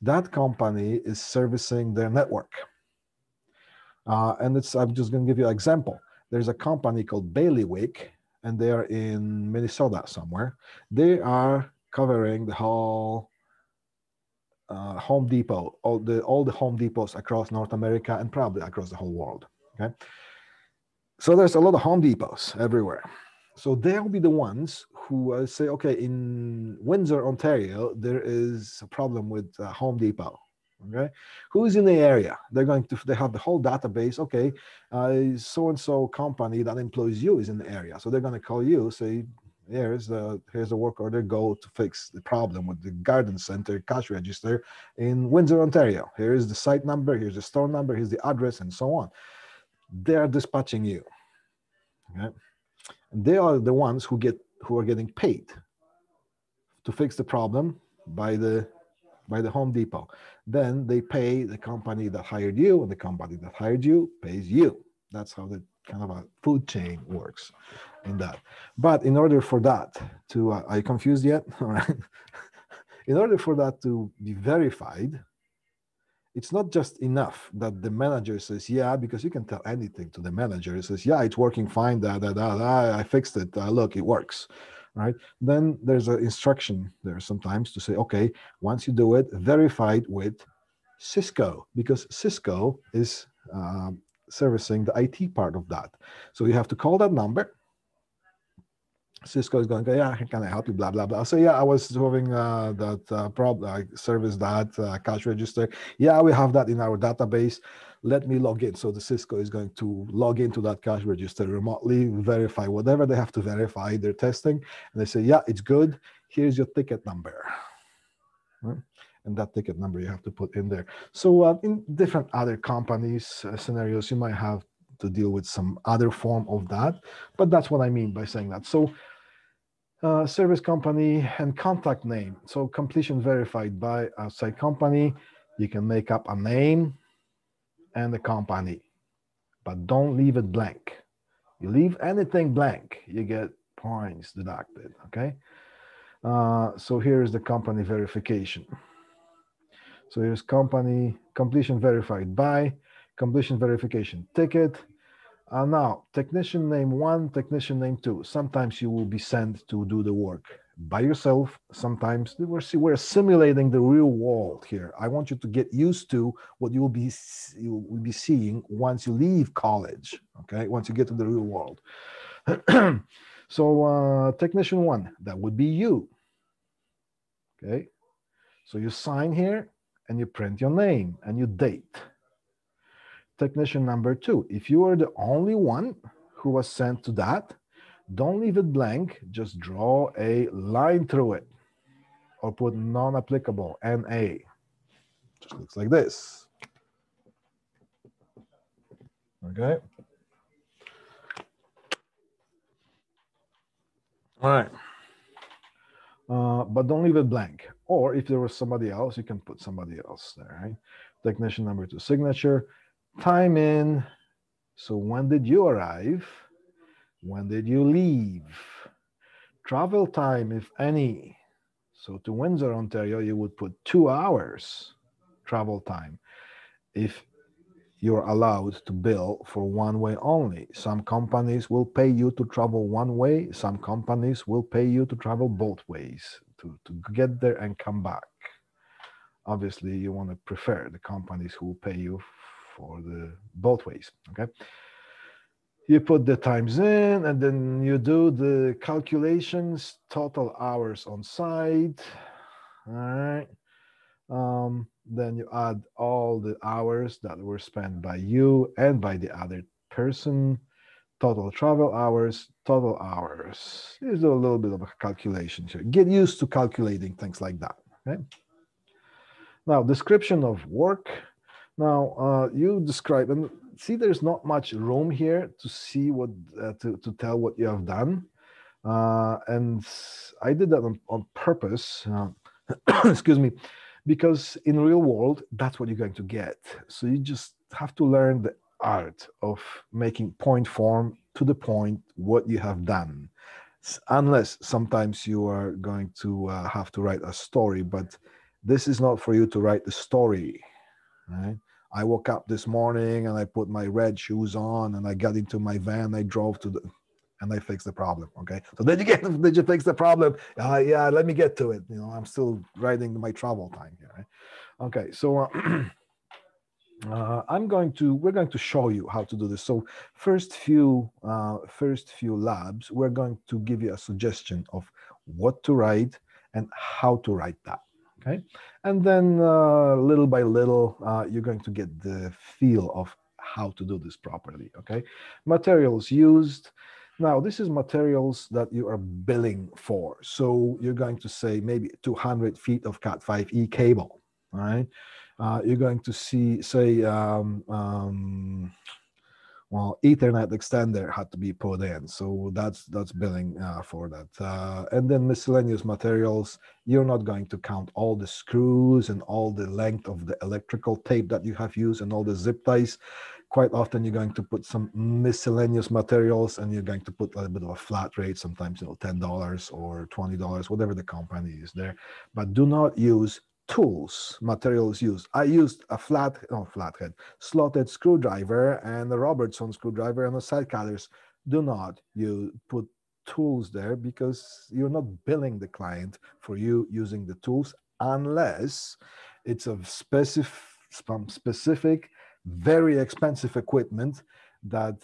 That company is servicing their network. Uh, and it's, I'm just going to give you an example. There's a company called Bailiwick, and they are in Minnesota somewhere. They are covering the whole uh, Home Depot, all the all the Home Depots across North America and probably across the whole world. Okay, so there's a lot of Home Depots everywhere. So they'll be the ones who uh, say, okay, in Windsor, Ontario, there is a problem with uh, Home Depot okay? Who's in the area? They're going to they have the whole database okay so and so company that employs you is in the area. So they're going to call you say here's the here's the work order go to fix the problem with the garden center cash register in windsor ontario. Here's the site number here's the store number here's the address and so on. They're dispatching you okay? And they are the ones who get who are getting paid to fix the problem by the by the Home Depot. Then they pay the company that hired you, and the company that hired you pays you. That's how the kind of a food chain works in that. But in order for that to, uh, are you confused yet? [laughs] All right. in order for that to be verified, it's not just enough that the manager says, yeah, because you can tell anything to the manager. He says, yeah, it's working fine. Da, da, da, da, I fixed it. Uh, look, it works right? Then there's an instruction there sometimes to say, okay, once you do it, verify it with Cisco because Cisco is uh, servicing the IT part of that. So you have to call that number. Cisco is going to go, yeah, can I help you? Blah, blah, blah. So yeah, I was having uh, that uh, problem, I service that uh, cash register. Yeah, we have that in our database let me log in. So the Cisco is going to log into that cash register remotely, verify whatever they have to verify, they're testing, and they say, yeah, it's good. Here's your ticket number. Right? And that ticket number you have to put in there. So uh, in different other companies uh, scenarios, you might have to deal with some other form of that. But that's what I mean by saying that. So uh, service company and contact name. So completion verified by outside company You can make up a name and the company, but don't leave it blank. You leave anything blank, you get points deducted, okay? Uh, so here's the company verification. So here's company completion verified by completion verification ticket. Uh, now, technician name one, technician name two. Sometimes you will be sent to do the work by yourself. Sometimes we're, we're simulating the real world here. I want you to get used to what you will be you will be seeing once you leave college. Okay, once you get to the real world. [clears throat] so uh, technician one, that would be you. Okay, so you sign here and you print your name and your date. Technician number two, if you are the only one who was sent to that, don't leave it blank, just draw a line through it or put non-applicable, NA. Just looks like this. Okay. All right. Uh, but don't leave it blank. Or if there was somebody else, you can put somebody else there, right? Technician number two signature, time in. So when did you arrive? When did you leave? Travel time, if any. So to Windsor, Ontario, you would put two hours travel time if you're allowed to bill for one way only. Some companies will pay you to travel one way, some companies will pay you to travel both ways to, to get there and come back. Obviously, you want to prefer the companies who pay you for the both ways. Okay you put the times in and then you do the calculations total hours on site. All right um, then you add all the hours that were spent by you and by the other person. Total travel hours total hours. Do a little bit of a calculation here. Get used to calculating things like that okay? Now description of work. Now uh, you describe and see there's not much room here to see what uh, to, to tell what you have done. Uh, and i did that on, on purpose uh, [coughs] excuse me because in real world that's what you're going to get. So you just have to learn the art of making point form to the point what you have done. Unless sometimes you are going to uh, have to write a story but this is not for you to write the story right I woke up this morning and I put my red shoes on and I got into my van. I drove to the and I fixed the problem. Okay. So did you get [laughs] did you fix the problem? Uh, yeah, let me get to it. You know, I'm still writing my travel time here. Right? Okay. So uh, [clears throat] uh, I'm going to we're going to show you how to do this. So first few uh, first few labs, we're going to give you a suggestion of what to write and how to write that okay? And then uh, little by little, uh, you're going to get the feel of how to do this properly, okay? Materials used. Now, this is materials that you are billing for. So you're going to say maybe 200 feet of Cat5e cable, right? Uh, you're going to see, say, um, um, well ethernet extender had to be put in so that's that's billing uh, for that. Uh, and then miscellaneous materials you're not going to count all the screws and all the length of the electrical tape that you have used and all the zip ties. Quite often you're going to put some miscellaneous materials and you're going to put a little bit of a flat rate sometimes you know $10 or $20 whatever the company is there. But do not use tools, materials used. I used a flat, no flathead, slotted screwdriver and a Robertson screwdriver and a side cutters. Do not you put tools there because you're not billing the client for you using the tools unless it's a specific, specific, very expensive equipment that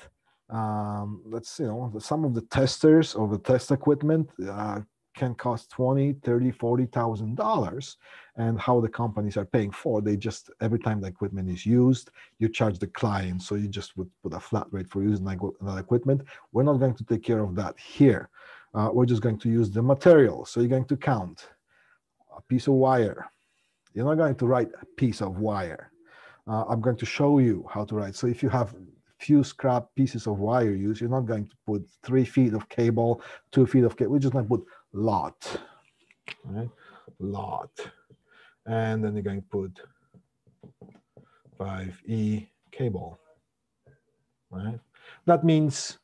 um, let's you know some of the testers of the test equipment uh, can cost 20 30 40 thousand dollars. And how the companies are paying for they just every time the equipment is used you charge the client. So you just would put a flat rate for using that equipment. We're not going to take care of that here. Uh, we're just going to use the material. So you're going to count a piece of wire. You're not going to write a piece of wire. Uh, i'm going to show you how to write. So if you have few scrap pieces of wire used you're not going to put three feet of cable two feet of cable we're just going to put lot, right? Lot. And then you're going to put 5E cable, right? That means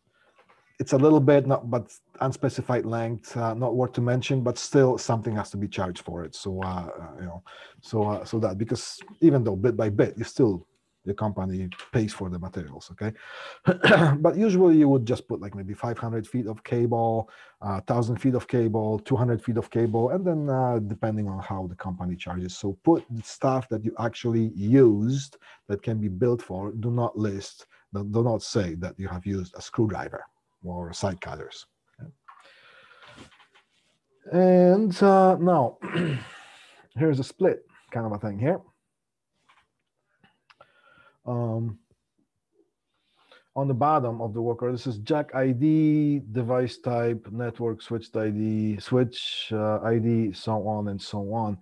it's a little bit, not but unspecified length, uh, not worth to mention, but still something has to be charged for it. So uh, uh you know, so uh, so that because even though bit by bit, you still the company pays for the materials okay? [clears throat] But usually you would just put like maybe 500 feet of cable uh, 1000 feet of cable 200 feet of cable and then uh, depending on how the company charges. So put the stuff that you actually used that can be built for do not list do not say that you have used a screwdriver or side cutters okay? and uh, now [clears throat] here's a split kind of a thing here um, on the bottom of the worker, this is jack ID, device type, network switched ID, switch uh, ID, so on and so on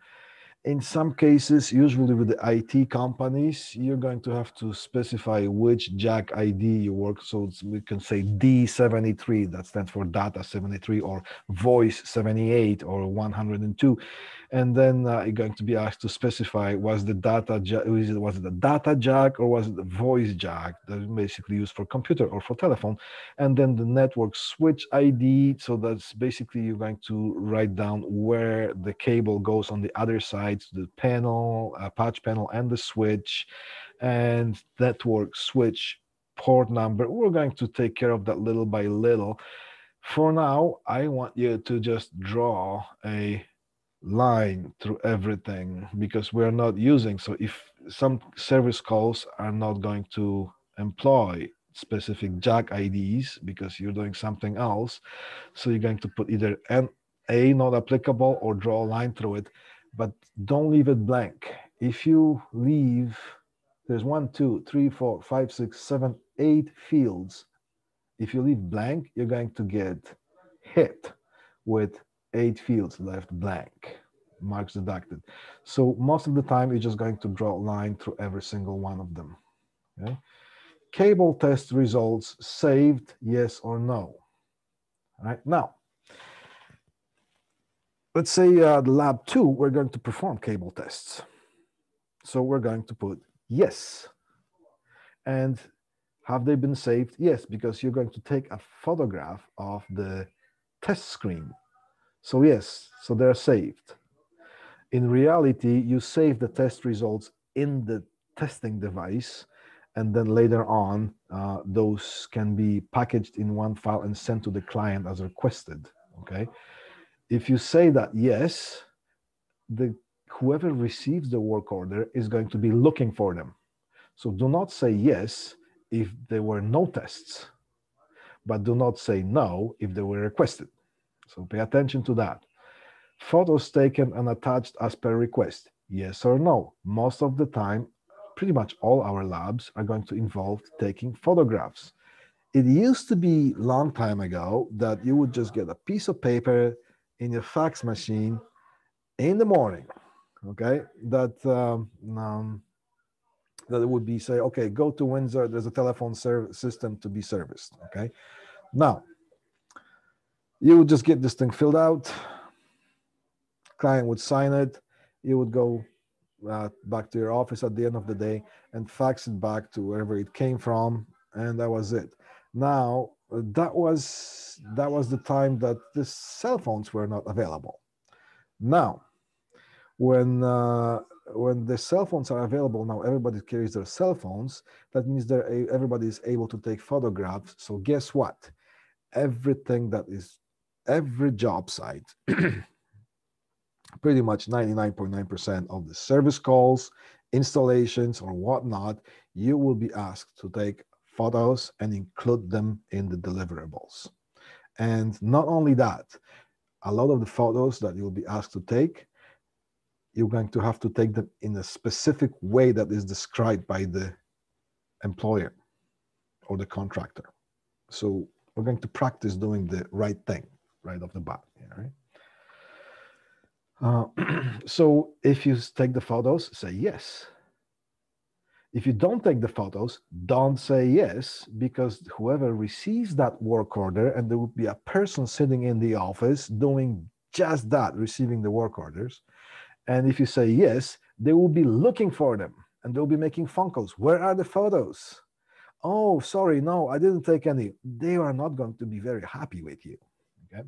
in some cases, usually with the IT companies, you're going to have to specify which jack ID you work. So we can say D73, that stands for data 73, or voice 78, or 102. And then uh, you're going to be asked to specify was the data was it, was it the data jack or was it the voice jack that is basically used for computer or for telephone. And then the network switch ID. So that's basically you're going to write down where the cable goes on the other side the panel, patch panel, and the switch, and network switch port number. We're going to take care of that little by little. For now, I want you to just draw a line through everything because we're not using. So if some service calls are not going to employ specific jack IDs because you're doing something else, so you're going to put either an a not applicable or draw a line through it but don't leave it blank. If you leave, there's one, two, three, four, five, six, seven, eight fields. If you leave blank, you're going to get hit with eight fields left blank, marks deducted. So most of the time, you're just going to draw a line through every single one of them. Okay? Cable test results saved, yes or no. All right, now, let's say uh, lab two, we're going to perform cable tests. So we're going to put yes. And have they been saved? Yes, because you're going to take a photograph of the test screen. So yes, so they're saved. In reality, you save the test results in the testing device, and then later on, uh, those can be packaged in one file and sent to the client as requested, okay? If you say that yes, the whoever receives the work order is going to be looking for them. So do not say yes if there were no tests, but do not say no if they were requested. So pay attention to that. Photos taken and attached as per request, yes or no. Most of the time, pretty much all our labs are going to involve taking photographs. It used to be long time ago that you would just get a piece of paper, in your fax machine in the morning okay? That um, um, that would be say okay go to windsor. There's a telephone system to be serviced okay? Now you would just get this thing filled out. Client would sign it. You would go uh, back to your office at the end of the day and fax it back to wherever it came from and that was it. Now that was that was the time that the cell phones were not available. Now, when uh, when the cell phones are available now, everybody carries their cell phones. That means that everybody is able to take photographs. So guess what? Everything that is every job site, [clears throat] pretty much 99.9% of the service calls, installations, or whatnot, you will be asked to take photos and include them in the deliverables. And not only that, a lot of the photos that you'll be asked to take, you're going to have to take them in a specific way that is described by the employer or the contractor. So we're going to practice doing the right thing right off the bat. right? Uh, [clears throat] so if you take the photos, say yes. If you don't take the photos, don't say yes, because whoever receives that work order, and there will be a person sitting in the office doing just that, receiving the work orders. And if you say yes, they will be looking for them and they'll be making phone calls. Where are the photos? Oh, sorry, no, I didn't take any. They are not going to be very happy with you. Okay.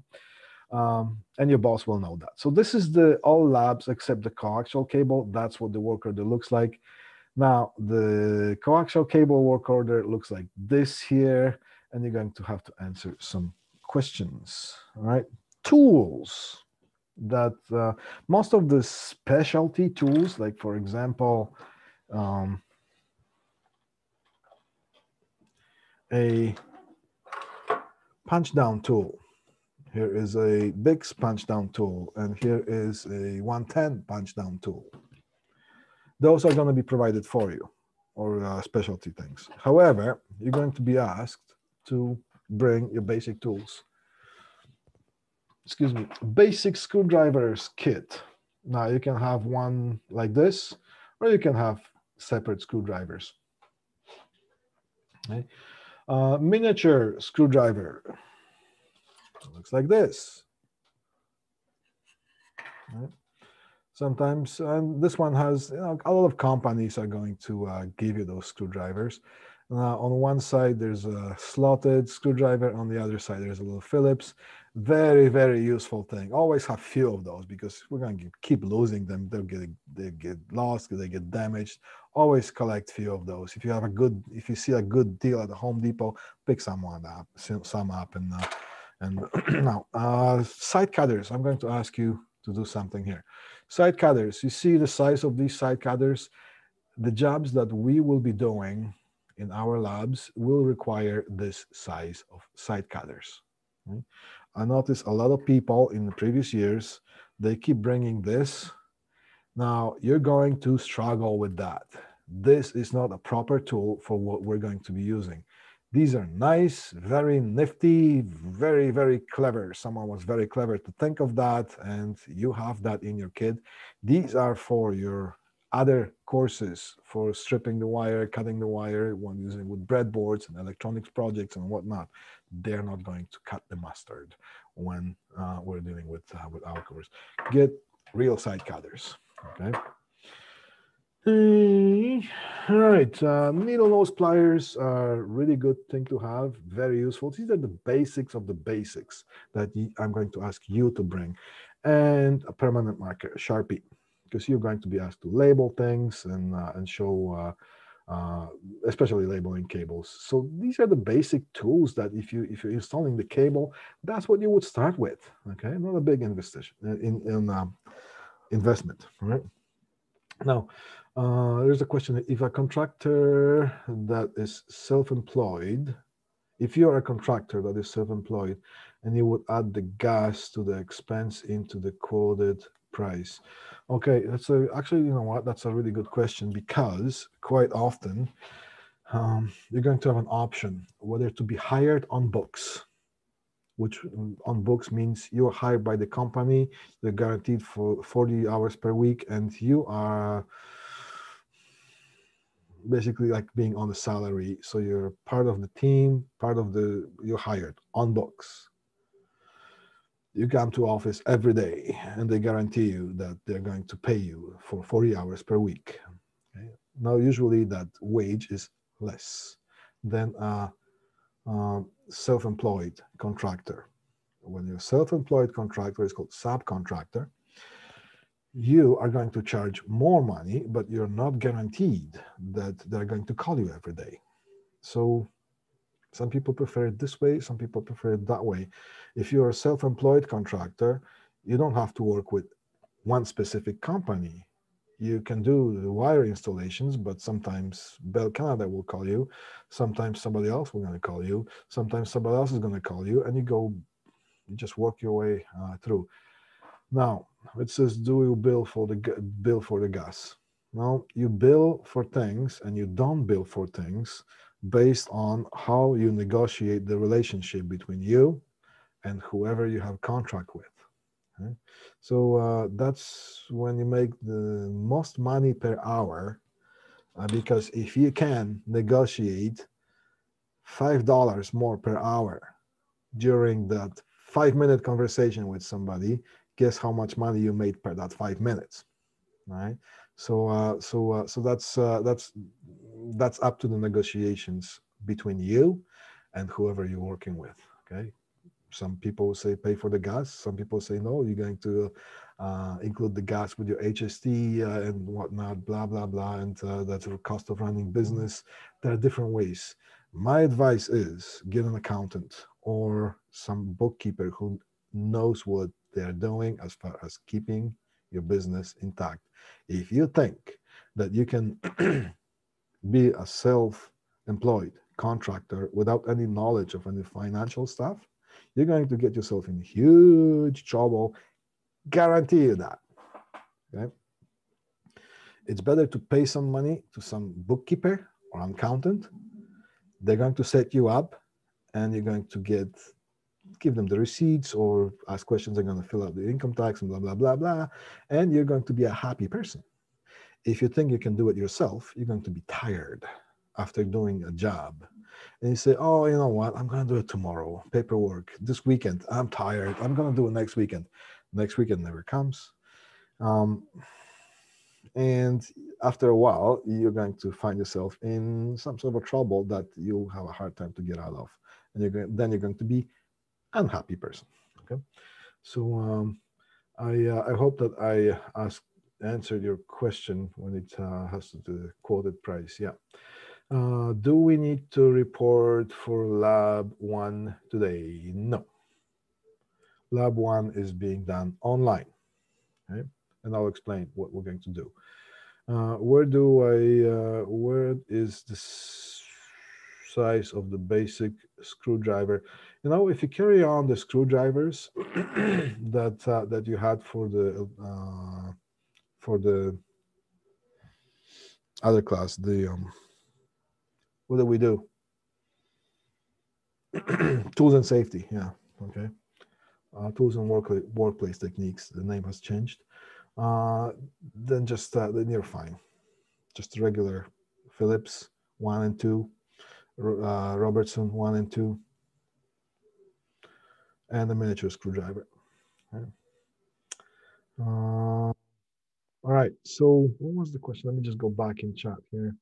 Um, and your boss will know that. So this is the all labs except the coaxial cable. That's what the work order looks like. Now the coaxial cable work order looks like this here, and you're going to have to answer some questions. All right, tools that uh, most of the specialty tools, like for example, um, a punch down tool here is a BIX punch down tool, and here is a 110 punch down tool. Those are going to be provided for you, or uh, specialty things. However, you're going to be asked to bring your basic tools. Excuse me, basic screwdrivers kit. Now you can have one like this, or you can have separate screwdrivers. Okay. Uh, miniature screwdriver looks like this. Right. Sometimes, and this one has, you know, a lot of companies are going to uh, give you those screwdrivers. Uh, on one side, there's a slotted screwdriver. On the other side, there's a little Phillips. Very, very useful thing. Always have few of those because we're going to keep losing them. They'll get they get lost, they get damaged. Always collect few of those. If you have a good, if you see a good deal at the Home Depot, pick someone up, some up, and uh, and [clears throat] now, uh, side cutters, I'm going to ask you to do something here. Side cutters, you see the size of these side cutters? The jobs that we will be doing in our labs will require this size of side cutters. Hmm? I noticed a lot of people in the previous years, they keep bringing this. Now, you're going to struggle with that. This is not a proper tool for what we're going to be using. These are nice, very nifty, very, very clever. Someone was very clever to think of that, and you have that in your kit. These are for your other courses for stripping the wire, cutting the wire, one using with breadboards and electronics projects and whatnot. They're not going to cut the mustard when uh, we're dealing with uh, with our course. Get real side cutters. Okay. All right, uh, needle nose pliers are really good thing to have, very useful. These are the basics of the basics that I'm going to ask you to bring. And a permanent marker, Sharpie, because you're going to be asked to label things and, uh, and show, uh, uh, especially labeling cables. So these are the basic tools that if, you, if you're installing the cable, that's what you would start with, okay? Not a big uh, in, in um, investment, right? Now, uh, there's a question. If a contractor that is self-employed, if you're a contractor that is self-employed and you would add the gas to the expense into the quoted price. Okay, that's actually, you know what, that's a really good question because quite often um, you're going to have an option whether to be hired on books, which on books means you're hired by the company, you're guaranteed for 40 hours per week and you are basically like being on the salary. So you're part of the team, part of the you're hired on books. You come to office every day, and they guarantee you that they're going to pay you for 40 hours per week. Okay? Now, usually that wage is less than a, a self-employed contractor. When you're self-employed contractor, it's called subcontractor you are going to charge more money, but you're not guaranteed that they're going to call you every day. So some people prefer it this way, some people prefer it that way. If you're a self-employed contractor, you don't have to work with one specific company. You can do the wire installations, but sometimes Bell Canada will call you. Sometimes somebody else will going to call you. Sometimes somebody else is going to call you, and you go, you just work your way uh, through. Now, it says, do you bill for the bill for the gas? Now, you bill for things and you don't bill for things based on how you negotiate the relationship between you and whoever you have contract with. Okay? So uh, that's when you make the most money per hour, uh, because if you can negotiate five dollars more per hour during that five minute conversation with somebody guess how much money you made per that five minutes, right? So uh, so uh, so that's uh, that's that's up to the negotiations between you and whoever you're working with. Okay. Some people say pay for the gas. Some people say no. You're going to uh, include the gas with your HST uh, and whatnot. Blah blah blah. And uh, that's the cost of running business. There are different ways. My advice is get an accountant or some bookkeeper who knows what they're doing as far as keeping your business intact. If you think that you can [clears throat] be a self employed contractor without any knowledge of any financial stuff, you're going to get yourself in huge trouble. Guarantee you that. Okay. It's better to pay some money to some bookkeeper or accountant. They're going to set you up and you're going to get give them the receipts or ask questions. They're going to fill out the income tax and blah, blah, blah, blah. And you're going to be a happy person. If you think you can do it yourself, you're going to be tired after doing a job. And you say, oh, you know what? I'm going to do it tomorrow. Paperwork this weekend. I'm tired. I'm going to do it next weekend. Next weekend never comes. Um, and after a while, you're going to find yourself in some sort of trouble that you'll have a hard time to get out of. And you're going, then you're going to be unhappy person. Okay, so um, I uh, I hope that I asked answered your question when it uh, has to do the quoted price. Yeah. Uh, do we need to report for lab one today? No. Lab one is being done online. Okay? And I'll explain what we're going to do. Uh, where do I, uh, where is the size of the basic screwdriver? You know, if you carry on the screwdrivers [clears throat] that uh, that you had for the uh, for the other class, the um, what do we do? [clears throat] tools and safety, yeah, okay. Uh, tools and work, workplace techniques. The name has changed. Uh, then just uh, then you're fine. Just regular Phillips one and two, uh, Robertson one and two and a miniature screwdriver. Okay. Uh, all right, so what was the question? Let me just go back in chat here.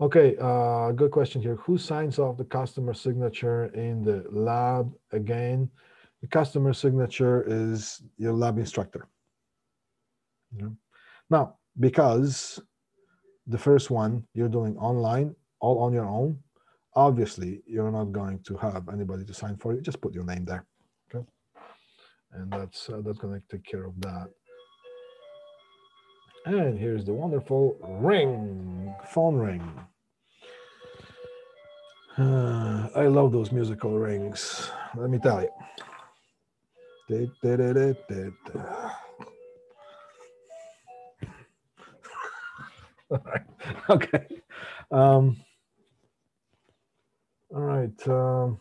Okay, uh, good question here. Who signs off the customer signature in the lab? Again, the customer signature is your lab instructor. Yeah. Now, because the first one you're doing online, all on your own, obviously you're not going to have anybody to sign for you. Just put your name there, okay? And that's uh, that's going to take care of that. And here's the wonderful ring, phone ring. Uh, [sighs] I love those musical rings. Let me tell you. [laughs] [laughs] okay. Um, all right. Um,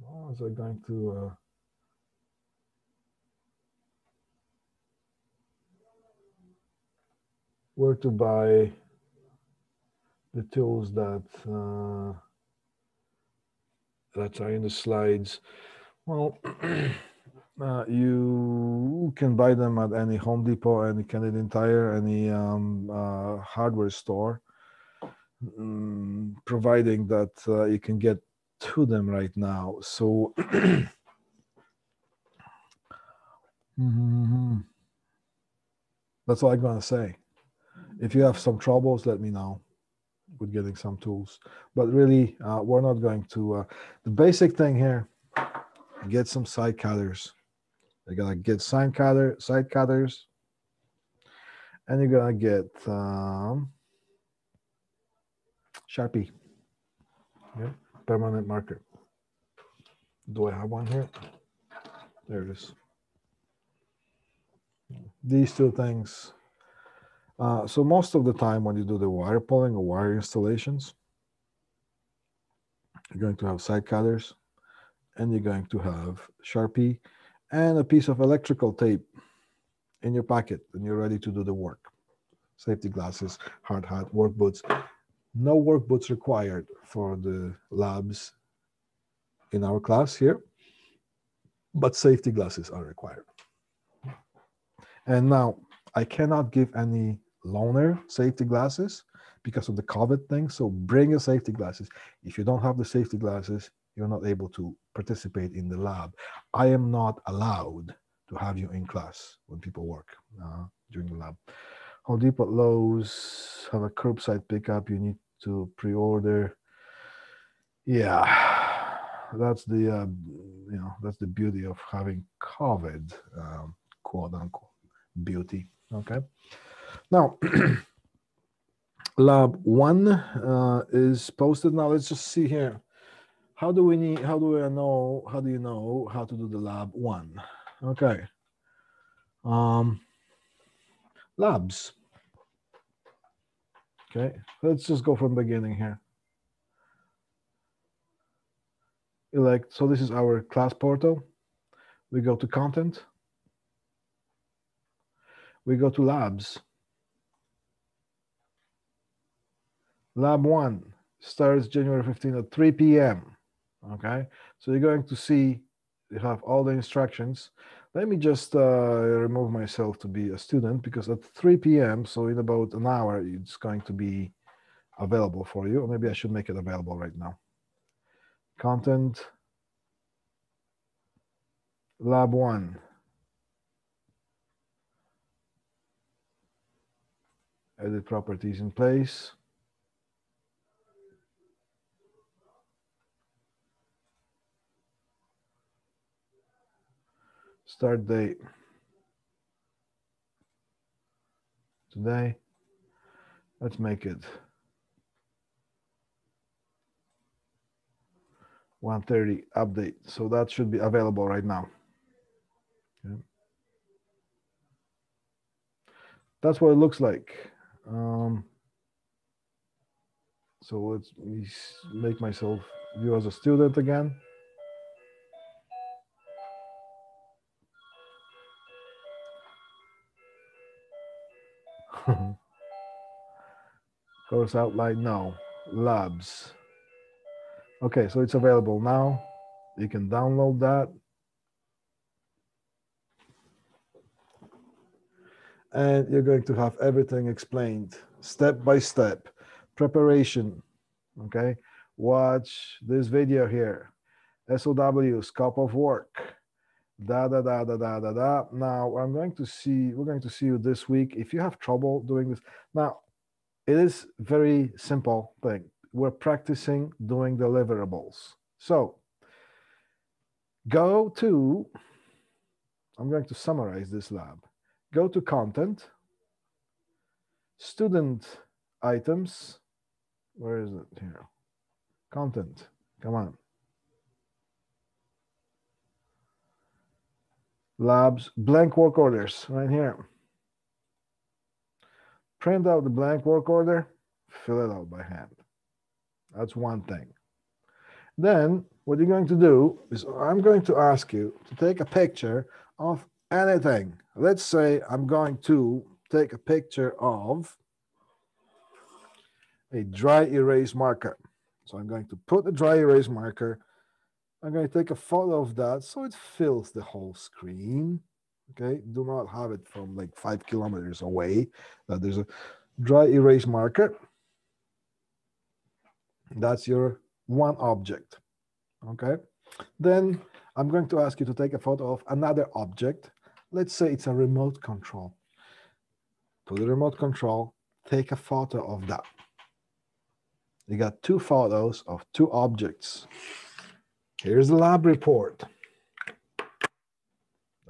how was I going to? Uh, where to buy the tools that uh, that are in the slides? Well, [clears throat] uh, you can buy them at any Home Depot, any Canadian Tire, any um, uh, hardware store um, providing that uh, you can get to them right now. So, [clears throat] mm-hmm. that's all I'm going to say. If you have some troubles, let me know with getting some tools. But really, uh, we're not going to. Uh, the basic thing here get some side cutters. You're going to get side cutter, side cutters, and you're going to get. Um, Sharpie. Yeah, permanent marker. Do I have one here? There it is. These two things. Uh, so most of the time when you do the wire pulling or wire installations, you're going to have side cutters and you're going to have Sharpie and a piece of electrical tape in your pocket and you're ready to do the work. Safety glasses, hard hat, work boots no work boots required for the labs in our class here. but safety glasses are required. And now I cannot give any loaner safety glasses because of the COVID thing. So bring your safety glasses. If you don't have the safety glasses, you're not able to participate in the lab. I am not allowed to have you in class when people work uh, during the lab. Home Depot Lowe's have a curbside pickup. You need to pre-order. Yeah, that's the uh, you know that's the beauty of having COVID, um, quote unquote beauty. Okay, now. [clears throat] lab one uh, is posted now let's just see here how do we need how do I know how do you know how to do the lab one okay um labs okay let's just go from beginning here. ELEC so this is our class portal. We go to content. We go to labs. Lab one starts January 15 at 3 p.m okay? So you're going to see you have all the instructions let me just uh, remove myself to be a student because at 3 p.m so in about an hour it's going to be available for you. Or maybe i should make it available right now. Content. Lab one. Edit properties in place Start date today. Let's make it 130 update. So that should be available right now. Okay. That's what it looks like. Um, so let's make myself view as a student again. Course outline now. Labs. Okay, so it's available now. You can download that. And you're going to have everything explained step by step. Preparation. Okay, watch this video here. SOW, scope of work da da da da da da da. Now I'm going to see, we're going to see you this week. If you have trouble doing this, now it is very simple thing. We're practicing doing deliverables. So go to, I'm going to summarize this lab. Go to content, student items. Where is it here? Content, come on. labs, blank work orders right here. Print out the blank work order, fill it out by hand. That's one thing. Then what you're going to do is I'm going to ask you to take a picture of anything. Let's say I'm going to take a picture of a dry erase marker. So I'm going to put the dry erase marker I'm going to take a photo of that so it fills the whole screen. Okay, do not have it from like five kilometers away. That there's a dry erase marker. That's your one object. Okay, then I'm going to ask you to take a photo of another object. Let's say it's a remote control. To the remote control, take a photo of that. You got two photos of two objects. Here's the lab report.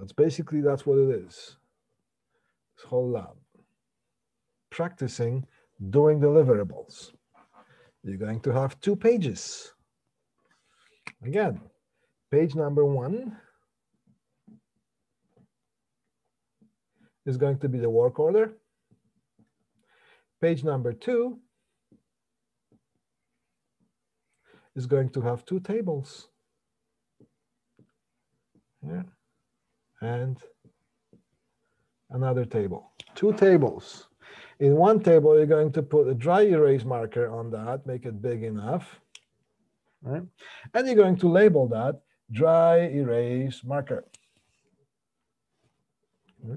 That's basically, that's what it is. This whole lab. Practicing doing deliverables. You're going to have two pages. Again, page number one is going to be the work order. Page number two is going to have two tables yeah. And another table. Two tables. In one table, you're going to put a dry erase marker on that, make it big enough. Right? And you're going to label that dry erase marker. Hmm?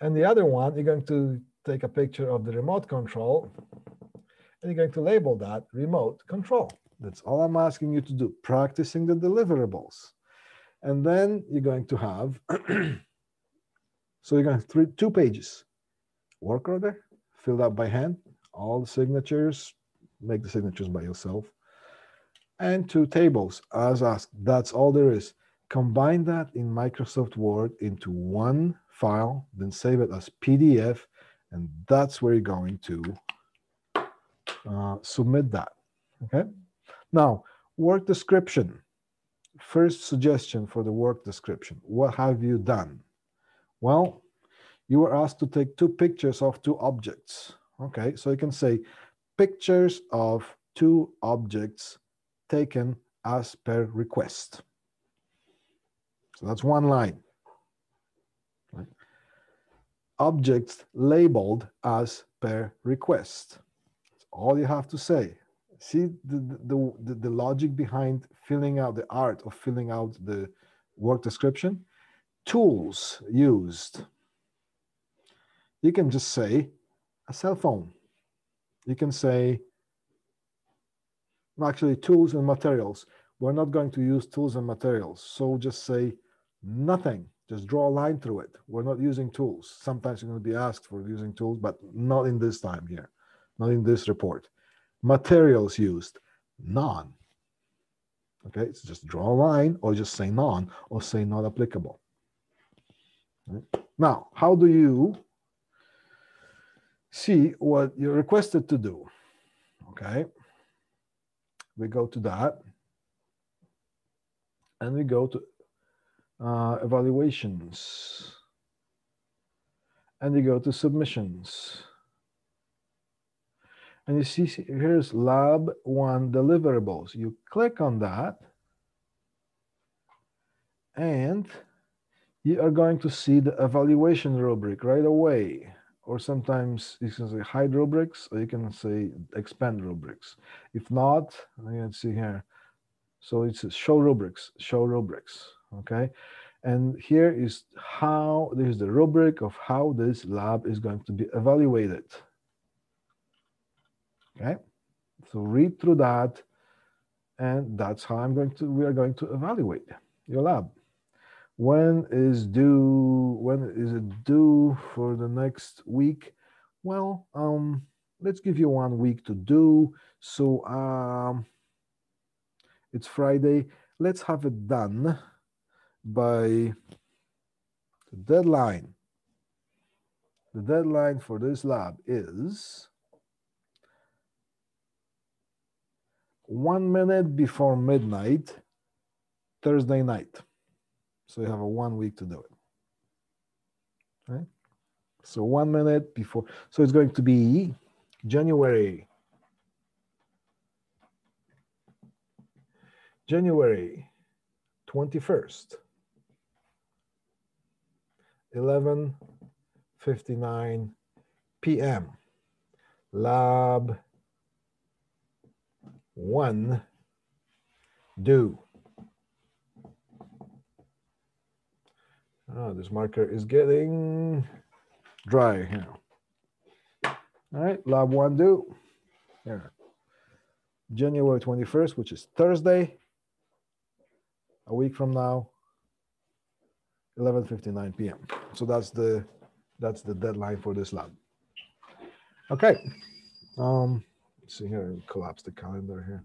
And the other one, you're going to take a picture of the remote control and you're going to label that remote control. That's all I'm asking you to do, practicing the deliverables. And then you're going to have, [clears throat] so you're going to three, two pages, work order, filled out by hand, all the signatures, make the signatures by yourself, and two tables as asked. That's all there is. Combine that in Microsoft Word into one file, then save it as PDF, and that's where you're going to uh, submit that, okay? Now, work description. First suggestion for the work description. What have you done? Well, you were asked to take two pictures of two objects. Okay, so you can say pictures of two objects taken as per request. So that's one line. Right? Objects labeled as per request. That's all you have to say. See the, the, the, the logic behind filling out the art of filling out the work description? Tools used. You can just say a cell phone. You can say actually tools and materials. We're not going to use tools and materials. So just say nothing. Just draw a line through it. We're not using tools. Sometimes you're going to be asked for using tools, but not in this time here, not in this report. Materials used, none. Okay, so just draw a line or just say none or say not applicable. Right. Now, how do you see what you're requested to do? Okay, we go to that and we go to uh, evaluations and you go to submissions and you see here's lab one deliverables you click on that and you are going to see the evaluation rubric right away or sometimes you can say hide rubrics or you can say expand rubrics. If not, can see here. So it's show rubrics, show rubrics, okay? And here is how, this is the rubric of how this lab is going to be evaluated. Okay, so read through that and that's how I'm going to, we are going to evaluate your lab. When is due when is it due for the next week? Well um let's give you one week to do. So um it's friday. Let's have it done by the deadline. The deadline for this lab is one minute before midnight thursday night so you have a one week to do it. Right? So one minute before. So it's going to be January. January 21st. 11:59 p.m. Lab 1 do. Oh, this marker is getting dry here. All right, lab one do. Here. January 21st, which is Thursday, a week from now, 11:59 p.m. So that's the that's the deadline for this lab. Okay. Um, see here, collapse the calendar here.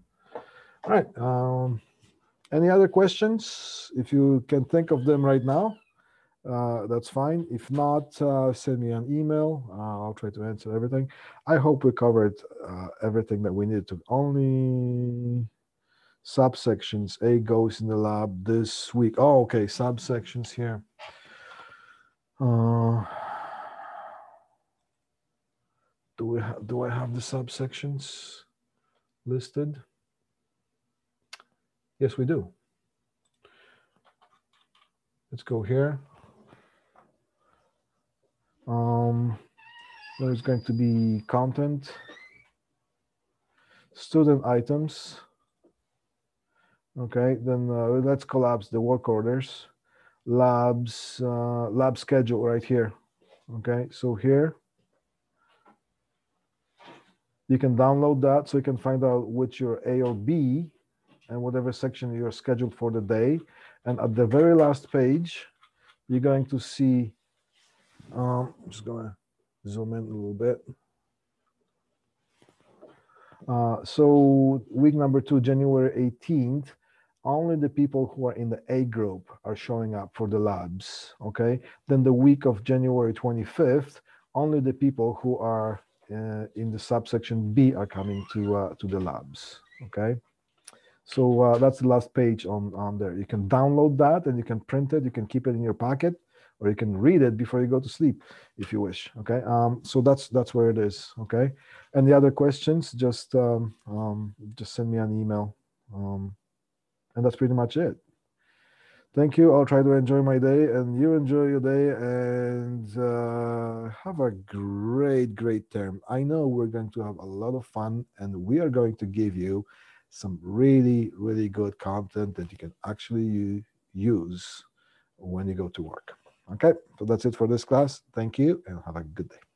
All right. Um, any other questions? If you can think of them right now uh, that's fine. If not, uh, send me an email. Uh, I'll try to answer everything. I hope we covered uh, everything that we needed to. Only subsections A goes in the lab this week. Oh, okay, subsections here. Uh, do we have? Do I have the subsections listed? Yes, we do. Let's go here. Um, there's going to be content, student items, Okay, then uh, let's collapse the work orders, labs, uh, lab schedule right here. Okay, so here you can download that so you can find out which your A or B and whatever section you're scheduled for the day. And at the very last page, you're going to see, um, I'm just gonna zoom in a little bit. Uh, so week number two, January 18th, only the people who are in the A group are showing up for the labs, okay? Then the week of January 25th, only the people who are uh, in the subsection B are coming to uh, to the labs. Okay, so uh, that's the last page on on there. You can download that and you can print it. You can keep it in your pocket, or you can read it before you go to sleep, if you wish. Okay, um, so that's that's where it is. Okay, and the other questions, just um, um, just send me an email, um, and that's pretty much it thank you. I'll try to enjoy my day and you enjoy your day and uh, have a great, great term. I know we're going to have a lot of fun and we are going to give you some really, really good content that you can actually use when you go to work. Okay, so that's it for this class. Thank you and have a good day.